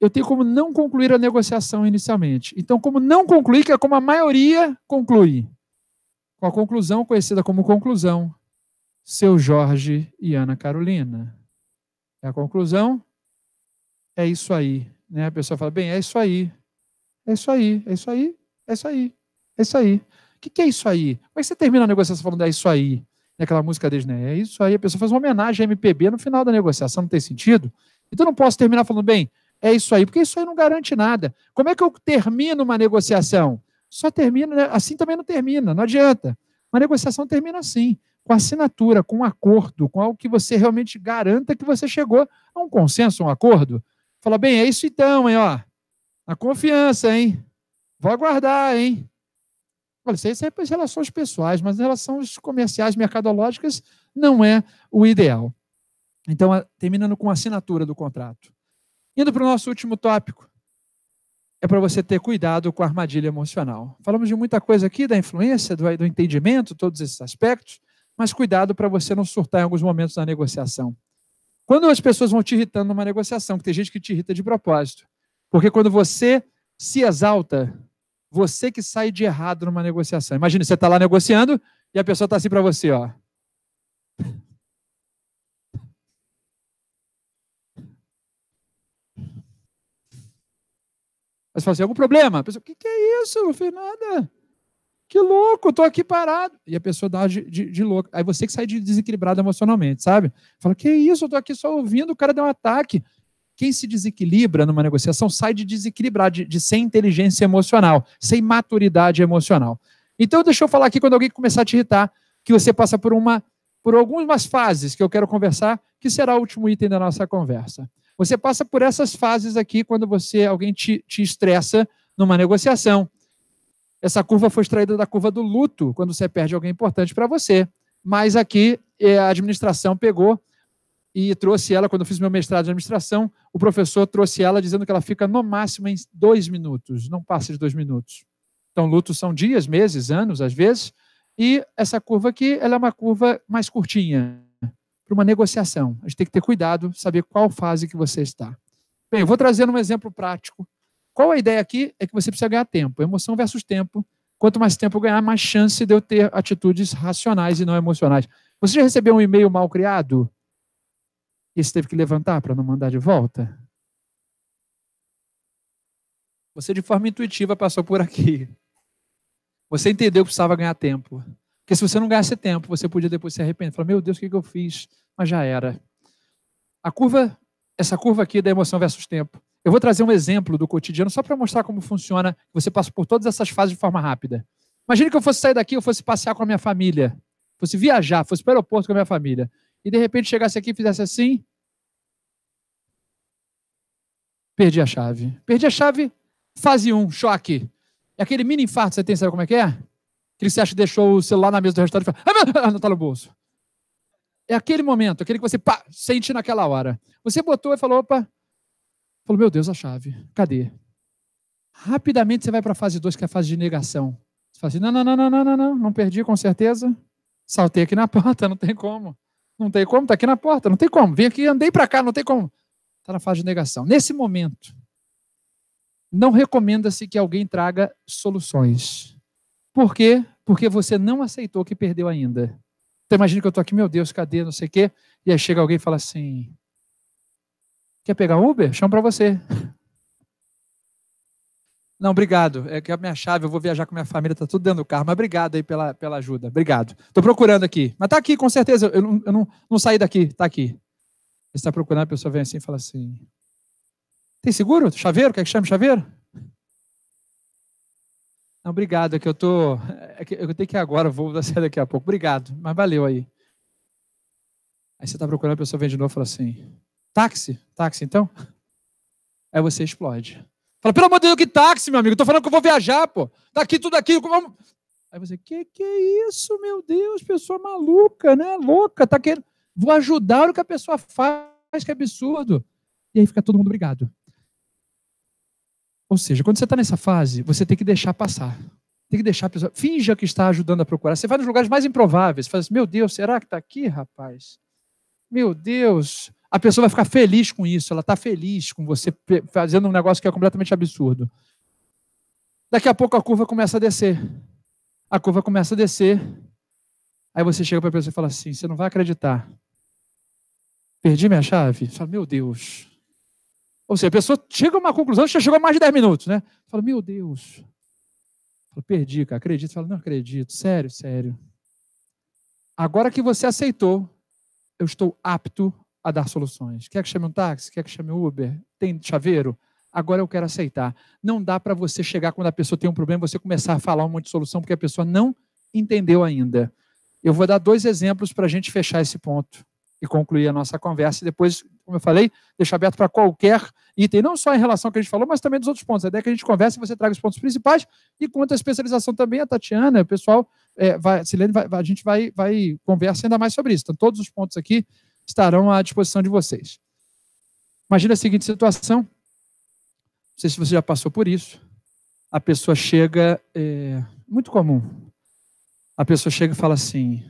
eu tenho como não concluir a negociação inicialmente. Então, como não concluir, que é como a maioria conclui. Com a conclusão conhecida como conclusão. Seu Jorge e Ana Carolina. É a conclusão? É isso aí. Né? A pessoa fala, bem, é isso aí. É isso aí, é isso aí, é isso aí, é isso aí. O que, que é isso aí? Como é que você termina a negociação falando é isso aí? Naquela música deles, né? É isso aí. A pessoa faz uma homenagem à MPB no final da negociação, não tem sentido? Então não posso terminar falando, bem, é isso aí, porque isso aí não garante nada. Como é que eu termino uma negociação? Só termina, né? assim também não termina, não adianta. Uma negociação termina assim, com assinatura, com um acordo, com algo que você realmente garanta que você chegou a um consenso, um acordo. Fala, bem, é isso então, hein, ó. A confiança, hein? Vou aguardar, hein? Olha, isso aí é para as relações pessoais, mas as relações comerciais, mercadológicas, não é o ideal. Então, terminando com a assinatura do contrato. Indo para o nosso último tópico, é para você ter cuidado com a armadilha emocional. Falamos de muita coisa aqui, da influência, do, do entendimento, todos esses aspectos, mas cuidado para você não surtar em alguns momentos na negociação. Quando as pessoas vão te irritando numa negociação, que tem gente que te irrita de propósito, porque quando você se exalta, você que sai de errado numa negociação. Imagina, você está lá negociando e a pessoa está assim para você, ó. Mas fala assim, algum problema? A pessoa, o que, que é isso? Eu não fiz nada. Que louco, estou aqui parado. E a pessoa dá de, de, de louco. Aí você que sai de desequilibrado emocionalmente, sabe? Fala, que isso? Eu estou aqui só ouvindo, o cara deu um ataque. Quem se desequilibra numa negociação sai de desequilibrar, de, de sem inteligência emocional, sem maturidade emocional. Então, deixa eu falar aqui quando alguém começar a te irritar, que você passa por uma por algumas fases que eu quero conversar, que será o último item da nossa conversa. Você passa por essas fases aqui quando você alguém te, te estressa numa negociação. Essa curva foi extraída da curva do luto, quando você perde alguém importante para você. Mas aqui é, a administração pegou e trouxe ela, quando eu fiz meu mestrado de administração, o professor trouxe ela dizendo que ela fica no máximo em dois minutos, não passa de dois minutos. Então, luto são dias, meses, anos, às vezes, e essa curva aqui ela é uma curva mais curtinha para uma negociação. A gente tem que ter cuidado, saber qual fase que você está. Bem, eu vou trazer um exemplo prático. Qual a ideia aqui? É que você precisa ganhar tempo. Emoção versus tempo. Quanto mais tempo eu ganhar, mais chance de eu ter atitudes racionais e não emocionais. Você já recebeu um e-mail mal criado? E você teve que levantar para não mandar de volta? Você, de forma intuitiva, passou por aqui. Você entendeu que precisava ganhar tempo. Porque se você não ganhasse tempo, você podia depois se arrepender. Falar, meu Deus, o que eu fiz? Mas já era. A curva, essa curva aqui da emoção versus tempo. Eu vou trazer um exemplo do cotidiano só para mostrar como funciona. Você passa por todas essas fases de forma rápida. Imagine que eu fosse sair daqui, eu fosse passear com a minha família, fosse viajar, fosse para o aeroporto com a minha família, e de repente chegasse aqui e fizesse assim. Perdi a chave. Perdi a chave, fase 1, choque. É aquele mini infarto que você tem, sabe como é que é? Aquele que você acha que deixou o celular na mesa do restaurante e fala, ah, não está no bolso. É aquele momento, aquele que você pá, sente naquela hora. Você botou e falou, opa, falou, meu Deus, a chave, cadê? Rapidamente você vai para a fase 2, que é a fase de negação. Você fala assim, não, não, não, não, não, não, não, não perdi com certeza. Saltei aqui na porta, não tem como. Não tem como, está aqui na porta, não tem como. Vim aqui, andei para cá, não tem como. Está na fase de negação. Nesse momento, não recomenda-se que alguém traga soluções. Por quê? Porque você não aceitou que perdeu ainda. Então imagina que eu estou aqui, meu Deus, cadê, não sei o quê, e aí chega alguém e fala assim, quer pegar Uber? Chama para você. Não, obrigado. É que a minha chave, eu vou viajar com minha família, está tudo dentro do carro. Mas obrigado aí pela, pela ajuda. Obrigado. Estou procurando aqui. Mas está aqui, com certeza. Eu não, eu não, não saí daqui, está aqui. Você está procurando, a pessoa vem assim e fala assim: Tem seguro? Chaveiro? Quer que chame chaveiro? Não, obrigado, é que eu tô. É que eu tenho que ir agora, vou sair daqui a pouco. Obrigado, mas valeu aí. Aí você está procurando, a pessoa vem de novo e fala assim: táxi? Táxi então? Aí você explode. Fala, pelo amor de Deus, que táxi, meu amigo? Estou falando que eu vou viajar, pô. Tá aqui tudo aqui. Aí você, que que é isso, meu Deus? Pessoa maluca, né? Louca, tá querendo. Vou ajudar o que a pessoa faz, que absurdo. E aí fica todo mundo brigado. Ou seja, quando você está nessa fase, você tem que deixar passar. Tem que deixar a pessoa. Finja que está ajudando a procurar. Você vai nos lugares mais improváveis. Faz, assim, meu Deus, será que está aqui, rapaz? Meu Deus. A pessoa vai ficar feliz com isso. Ela está feliz com você fazendo um negócio que é completamente absurdo. Daqui a pouco a curva começa a descer. A curva começa a descer. Aí você chega para a pessoa e fala assim: você não vai acreditar. Perdi minha chave? Você fala, meu Deus. Ou seja, a pessoa chega a uma conclusão, já chegou a mais de 10 minutos, né? Fala, meu Deus. Fala, perdi, cara, acredito. Fala, não acredito, sério, sério. Agora que você aceitou, eu estou apto a dar soluções. Quer que chame um táxi? Quer que chame Uber? Tem chaveiro? Agora eu quero aceitar. Não dá para você chegar quando a pessoa tem um problema, você começar a falar um monte de solução, porque a pessoa não entendeu ainda. Eu vou dar dois exemplos para a gente fechar esse ponto e concluir a nossa conversa. E depois, como eu falei, deixar aberto para qualquer item, não só em relação ao que a gente falou, mas também dos outros pontos. A ideia é que a gente converse e você traga os pontos principais. E quanto à especialização também, a Tatiana, o pessoal, é, vai, Silene, vai, a gente vai, vai conversar ainda mais sobre isso. Então, todos os pontos aqui estarão à disposição de vocês. Imagina a seguinte situação. Não sei se você já passou por isso. A pessoa chega, é, muito comum. A pessoa chega e fala assim: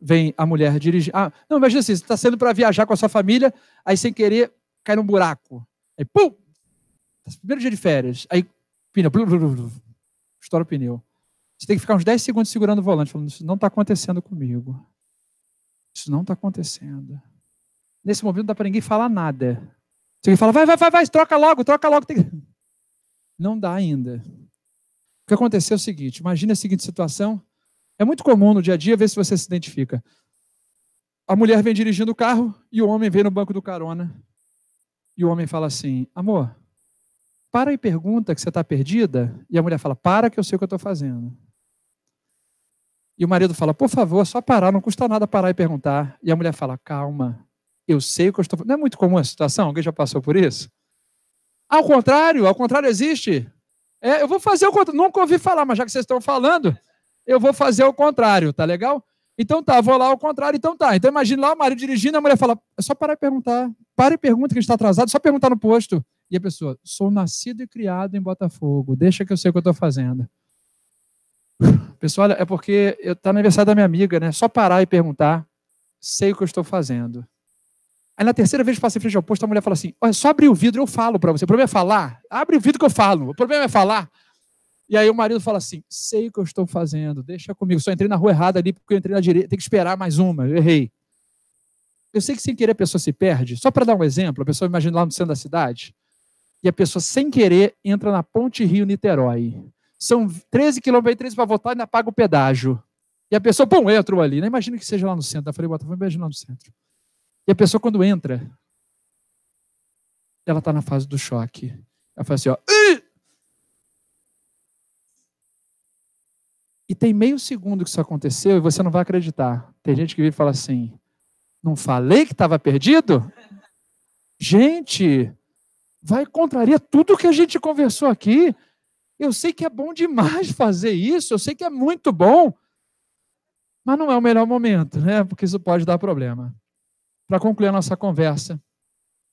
vem a mulher dirigir. Ah, não, imagina assim, você está saindo para viajar com a sua família, aí sem querer cai num buraco. Aí, pum! Primeiro dia de férias. Aí, pneu, blu, blu, blu, estoura o pneu. Você tem que ficar uns 10 segundos segurando o volante, falando, isso não está acontecendo comigo. Isso não está acontecendo. Nesse momento não dá para ninguém falar nada. Você fala, vai, vai, vai, vai, troca logo, troca logo. Não dá ainda. O que aconteceu é o seguinte: imagine a seguinte situação. É muito comum no dia a dia ver se você se identifica. A mulher vem dirigindo o carro e o homem vem no banco do carona. E o homem fala assim: Amor, para e pergunta que você está perdida. E a mulher fala: Para que eu sei o que eu estou fazendo. E o marido fala: Por favor, só parar, não custa nada parar e perguntar. E a mulher fala: Calma, eu sei o que eu estou fazendo. Não é muito comum a situação? Alguém já passou por isso? Ao contrário, ao contrário existe. É, eu vou fazer o contrário. Nunca ouvi falar, mas já que vocês estão falando, eu vou fazer o contrário, tá legal? Então tá, vou lá ao contrário, então tá. Então imagine lá o marido dirigindo, a mulher fala, é só parar e perguntar. Para e pergunta que a gente está atrasado, só perguntar no posto. E a pessoa, sou nascido e criado em Botafogo, deixa que eu sei o que eu estou fazendo. Pessoal, é porque está no aniversário da minha amiga, né? Só parar e perguntar, sei o que eu estou fazendo. Aí na terceira vez que passei frente ao posto, a mulher fala assim: Olha, só abrir o vidro, eu falo para você. O problema é falar? Abre o vidro que eu falo. O problema é falar. E aí o marido fala assim: sei o que eu estou fazendo, deixa comigo. Só entrei na rua errada ali porque eu entrei na direita, tem que esperar mais uma, eu errei. Eu sei que sem querer a pessoa se perde. Só para dar um exemplo, a pessoa imagina lá no centro da cidade, e a pessoa sem querer entra na Ponte Rio-Niterói. São 13 quilômetros, 13 para voltar e ainda paga o pedágio. E a pessoa, pum, entrou ali. Né? Imagina que seja lá no centro. Eu falei, Botafogo, imagina lá no centro. E a pessoa, quando entra, ela está na fase do choque. Ela fala assim, ó, E tem meio segundo que isso aconteceu e você não vai acreditar. Tem gente que vem e fala assim: não falei que estava perdido? Gente, vai contraria tudo que a gente conversou aqui. Eu sei que é bom demais fazer isso, eu sei que é muito bom, mas não é o melhor momento, né? Porque isso pode dar problema. Para concluir a nossa conversa,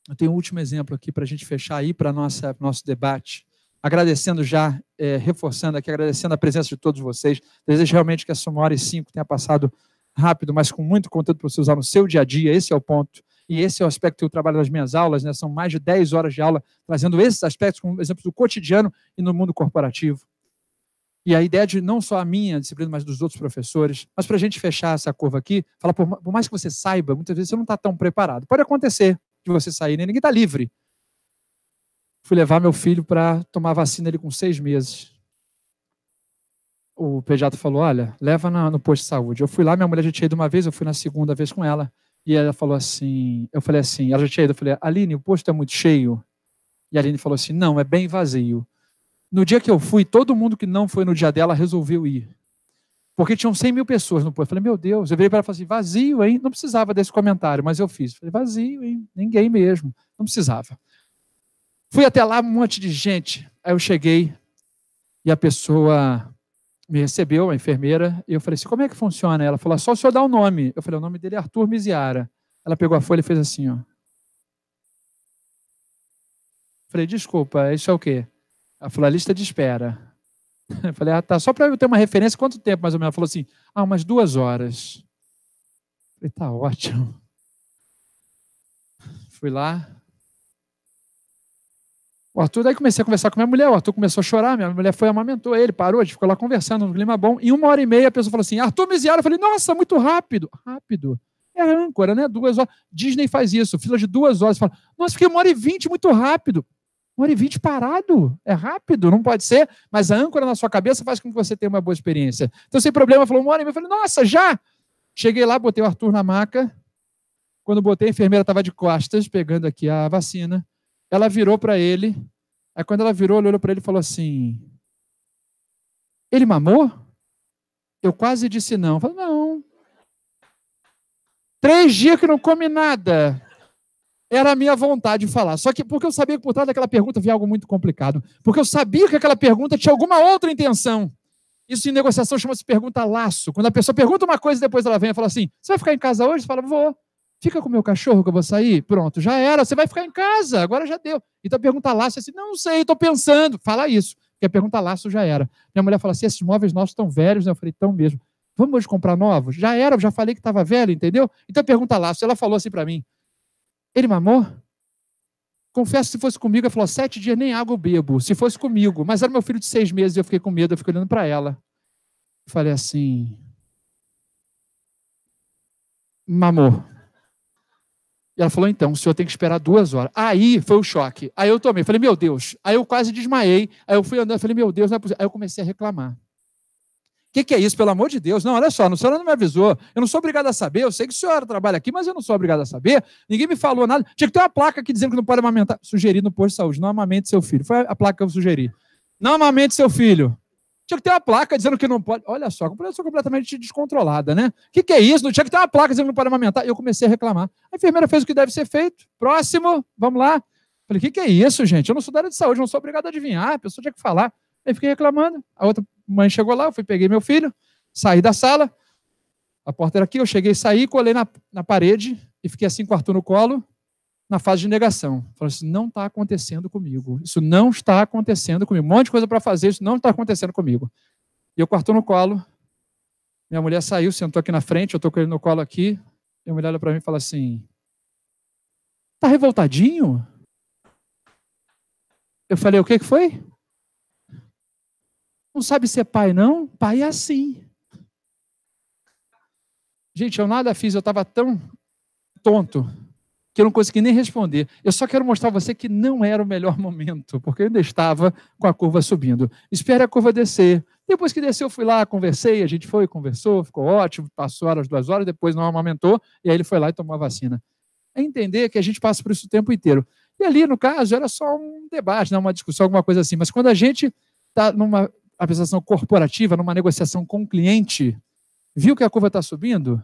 eu tenho um último exemplo aqui para a gente fechar aí para nosso debate agradecendo já, é, reforçando aqui, agradecendo a presença de todos vocês. Desejo realmente que essa uma hora e cinco tenha passado rápido, mas com muito conteúdo para você usar no seu dia a dia. Esse é o ponto. E esse é o aspecto que eu trabalho nas minhas aulas, né? São mais de 10 horas de aula trazendo esses aspectos como exemplos do cotidiano e no mundo corporativo. E a ideia de não só a minha disciplina, mas dos outros professores. Mas para a gente fechar essa curva aqui, falar, por, mais que você saiba, muitas vezes você não está tão preparado. Pode acontecer de você sair, né? ninguém está livre fui levar meu filho para tomar vacina ele com seis meses. O pediatra falou: Olha, leva na, no posto de saúde. Eu fui lá, minha mulher já tinha ido uma vez, eu fui na segunda vez com ela. E ela falou assim: Eu falei assim, ela já tinha ido. Eu falei: Aline, o posto é muito cheio. E a Aline falou assim: Não, é bem vazio. No dia que eu fui, todo mundo que não foi no dia dela resolveu ir. Porque tinham 100 mil pessoas no posto. Eu falei: Meu Deus. Eu virei para ela e falei assim: Vazio, hein? Não precisava desse comentário, mas eu fiz. Eu falei: Vazio, hein? Ninguém mesmo. Não precisava. Fui até lá, um monte de gente. Aí eu cheguei e a pessoa me recebeu, a enfermeira, e eu falei assim: como é que funciona? Ela falou: só o senhor dá o nome. Eu falei: o nome dele é Arthur Miziara. Ela pegou a folha e fez assim: ó. Falei: desculpa, isso é o quê? Ela falou: a lista de espera. Eu falei: ah, tá, só para eu ter uma referência, quanto tempo mais ou menos? Ela falou assim: ah, umas duas horas. Eu falei: tá ótimo. Fui lá, o Arthur, daí comecei a conversar com minha mulher, o Arthur começou a chorar, minha mulher foi amamentou ele, parou, a gente ficou lá conversando, no clima bom. Em uma hora e meia a pessoa falou assim, Arthur Miziara, eu falei, nossa, muito rápido. Rápido. É âncora, né? Duas horas. Disney faz isso, fila de duas horas. Fala, nossa, fiquei uma hora e vinte, muito rápido. Uma hora e vinte parado. É rápido, não pode ser, mas a âncora na sua cabeça faz com que você tenha uma boa experiência. Então, sem problema, falou uma hora e meia. Eu falei, nossa, já! Cheguei lá, botei o Arthur na maca. Quando botei, a enfermeira estava de costas, pegando aqui a vacina. Ela virou para ele. Aí quando ela virou, olhou para ele e falou assim: Ele mamou? Eu quase disse não. Eu falei, não. Três dias que não come nada. Era a minha vontade de falar. Só que porque eu sabia que por trás daquela pergunta havia algo muito complicado. Porque eu sabia que aquela pergunta tinha alguma outra intenção. Isso em negociação chama-se pergunta laço. Quando a pessoa pergunta uma coisa e depois ela vem e fala assim: Você vai ficar em casa hoje? Você fala, vou. Fica com o meu cachorro que eu vou sair? Pronto, já era. Você vai ficar em casa, agora já deu. Então pergunta laço assim, não sei, estou pensando. Fala isso, porque a pergunta laço já era. Minha mulher fala assim: esses móveis nossos estão velhos, né? Eu falei, tão mesmo. Vamos hoje comprar novos? Já era, eu já falei que estava velho, entendeu? Então pergunta laço. Ela falou assim para mim: ele mamou? Confesso, se fosse comigo, ela falou: sete dias nem água eu bebo. Se fosse comigo, mas era meu filho de seis meses e eu fiquei com medo, eu fiquei olhando para ela. Falei assim: mamou. E ela falou: então, o senhor tem que esperar duas horas. Aí foi o choque. Aí eu tomei, falei: meu Deus. Aí eu quase desmaiei. Aí eu fui andando, falei: meu Deus, não é possível. Aí eu comecei a reclamar. O que, que, é isso, pelo amor de Deus? Não, olha só, a senhora não me avisou. Eu não sou obrigado a saber. Eu sei que a senhora trabalha aqui, mas eu não sou obrigado a saber. Ninguém me falou nada. Tinha que ter uma placa aqui dizendo que não pode amamentar. Sugeri no posto de saúde: não amamente seu filho. Foi a placa que eu sugeri. Não amamente seu filho. Tinha que ter uma placa dizendo que não pode. Olha só, a sou completamente descontrolada, né? O que, que, é isso? Não tinha que ter uma placa dizendo que não pode amamentar. E eu comecei a reclamar. A enfermeira fez o que deve ser feito. Próximo, vamos lá. Falei, o que, que é isso, gente? Eu não sou da área de saúde, não sou obrigado a adivinhar. A pessoa tinha que falar. Aí fiquei reclamando. A outra mãe chegou lá, eu fui, peguei meu filho, saí da sala. A porta era aqui, eu cheguei, saí, colei na, na parede e fiquei assim com o Arthur no colo na fase de negação. Falou assim: não está acontecendo comigo. Isso não está acontecendo comigo. Um monte de coisa para fazer, isso não está acontecendo comigo. E eu quartou no colo. Minha mulher saiu, sentou aqui na frente, eu estou com ele no colo aqui. E a mulher olha para mim e fala assim: Está revoltadinho? Eu falei: O que, que foi? Não sabe ser pai, não? Pai é assim. Gente, eu nada fiz, eu estava tão tonto que eu não consegui nem responder. Eu só quero mostrar a você que não era o melhor momento, porque eu ainda estava com a curva subindo. Espere a curva descer. Depois que desceu, eu fui lá, conversei, a gente foi, conversou, ficou ótimo, passou horas, duas horas, depois não amamentou, e aí ele foi lá e tomou a vacina. É entender que a gente passa por isso o tempo inteiro. E ali, no caso, era só um debate, não uma discussão, alguma coisa assim. Mas quando a gente está numa apresentação corporativa, numa negociação com o cliente, viu que a curva está subindo?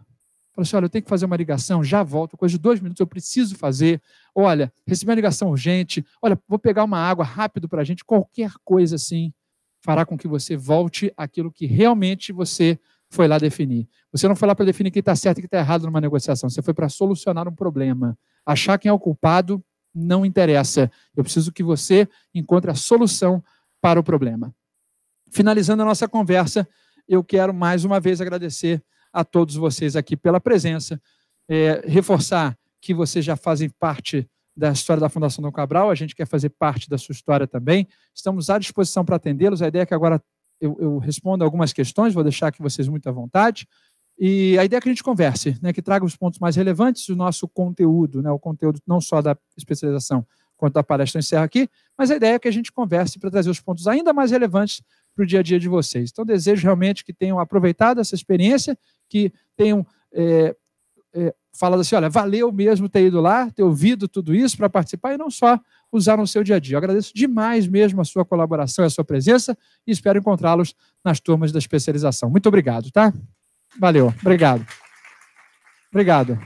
Falou assim: olha, eu tenho que fazer uma ligação, já volto, coisa de dois minutos, eu preciso fazer. Olha, recebi uma ligação urgente. Olha, vou pegar uma água rápido para a gente. Qualquer coisa assim fará com que você volte àquilo que realmente você foi lá definir. Você não foi lá para definir quem está certo e quem está errado numa negociação. Você foi para solucionar um problema. Achar quem é o culpado não interessa. Eu preciso que você encontre a solução para o problema. Finalizando a nossa conversa, eu quero mais uma vez agradecer a todos vocês aqui pela presença, é, reforçar que vocês já fazem parte da história da Fundação Dom Cabral, a gente quer fazer parte da sua história também. Estamos à disposição para atendê-los. A ideia é que agora eu, eu responda algumas questões, vou deixar aqui vocês muito à vontade. E a ideia é que a gente converse, né, que traga os pontos mais relevantes do nosso conteúdo, né, o conteúdo não só da especialização quanto da palestra encerra aqui, mas a ideia é que a gente converse para trazer os pontos ainda mais relevantes para o dia a dia de vocês. Então, desejo realmente que tenham aproveitado essa experiência, que tenham é, é, falado assim: olha, valeu mesmo ter ido lá, ter ouvido tudo isso para participar e não só usar no seu dia a dia. Eu agradeço demais mesmo a sua colaboração e a sua presença e espero encontrá-los nas turmas da especialização. Muito obrigado, tá? Valeu, obrigado. Obrigado.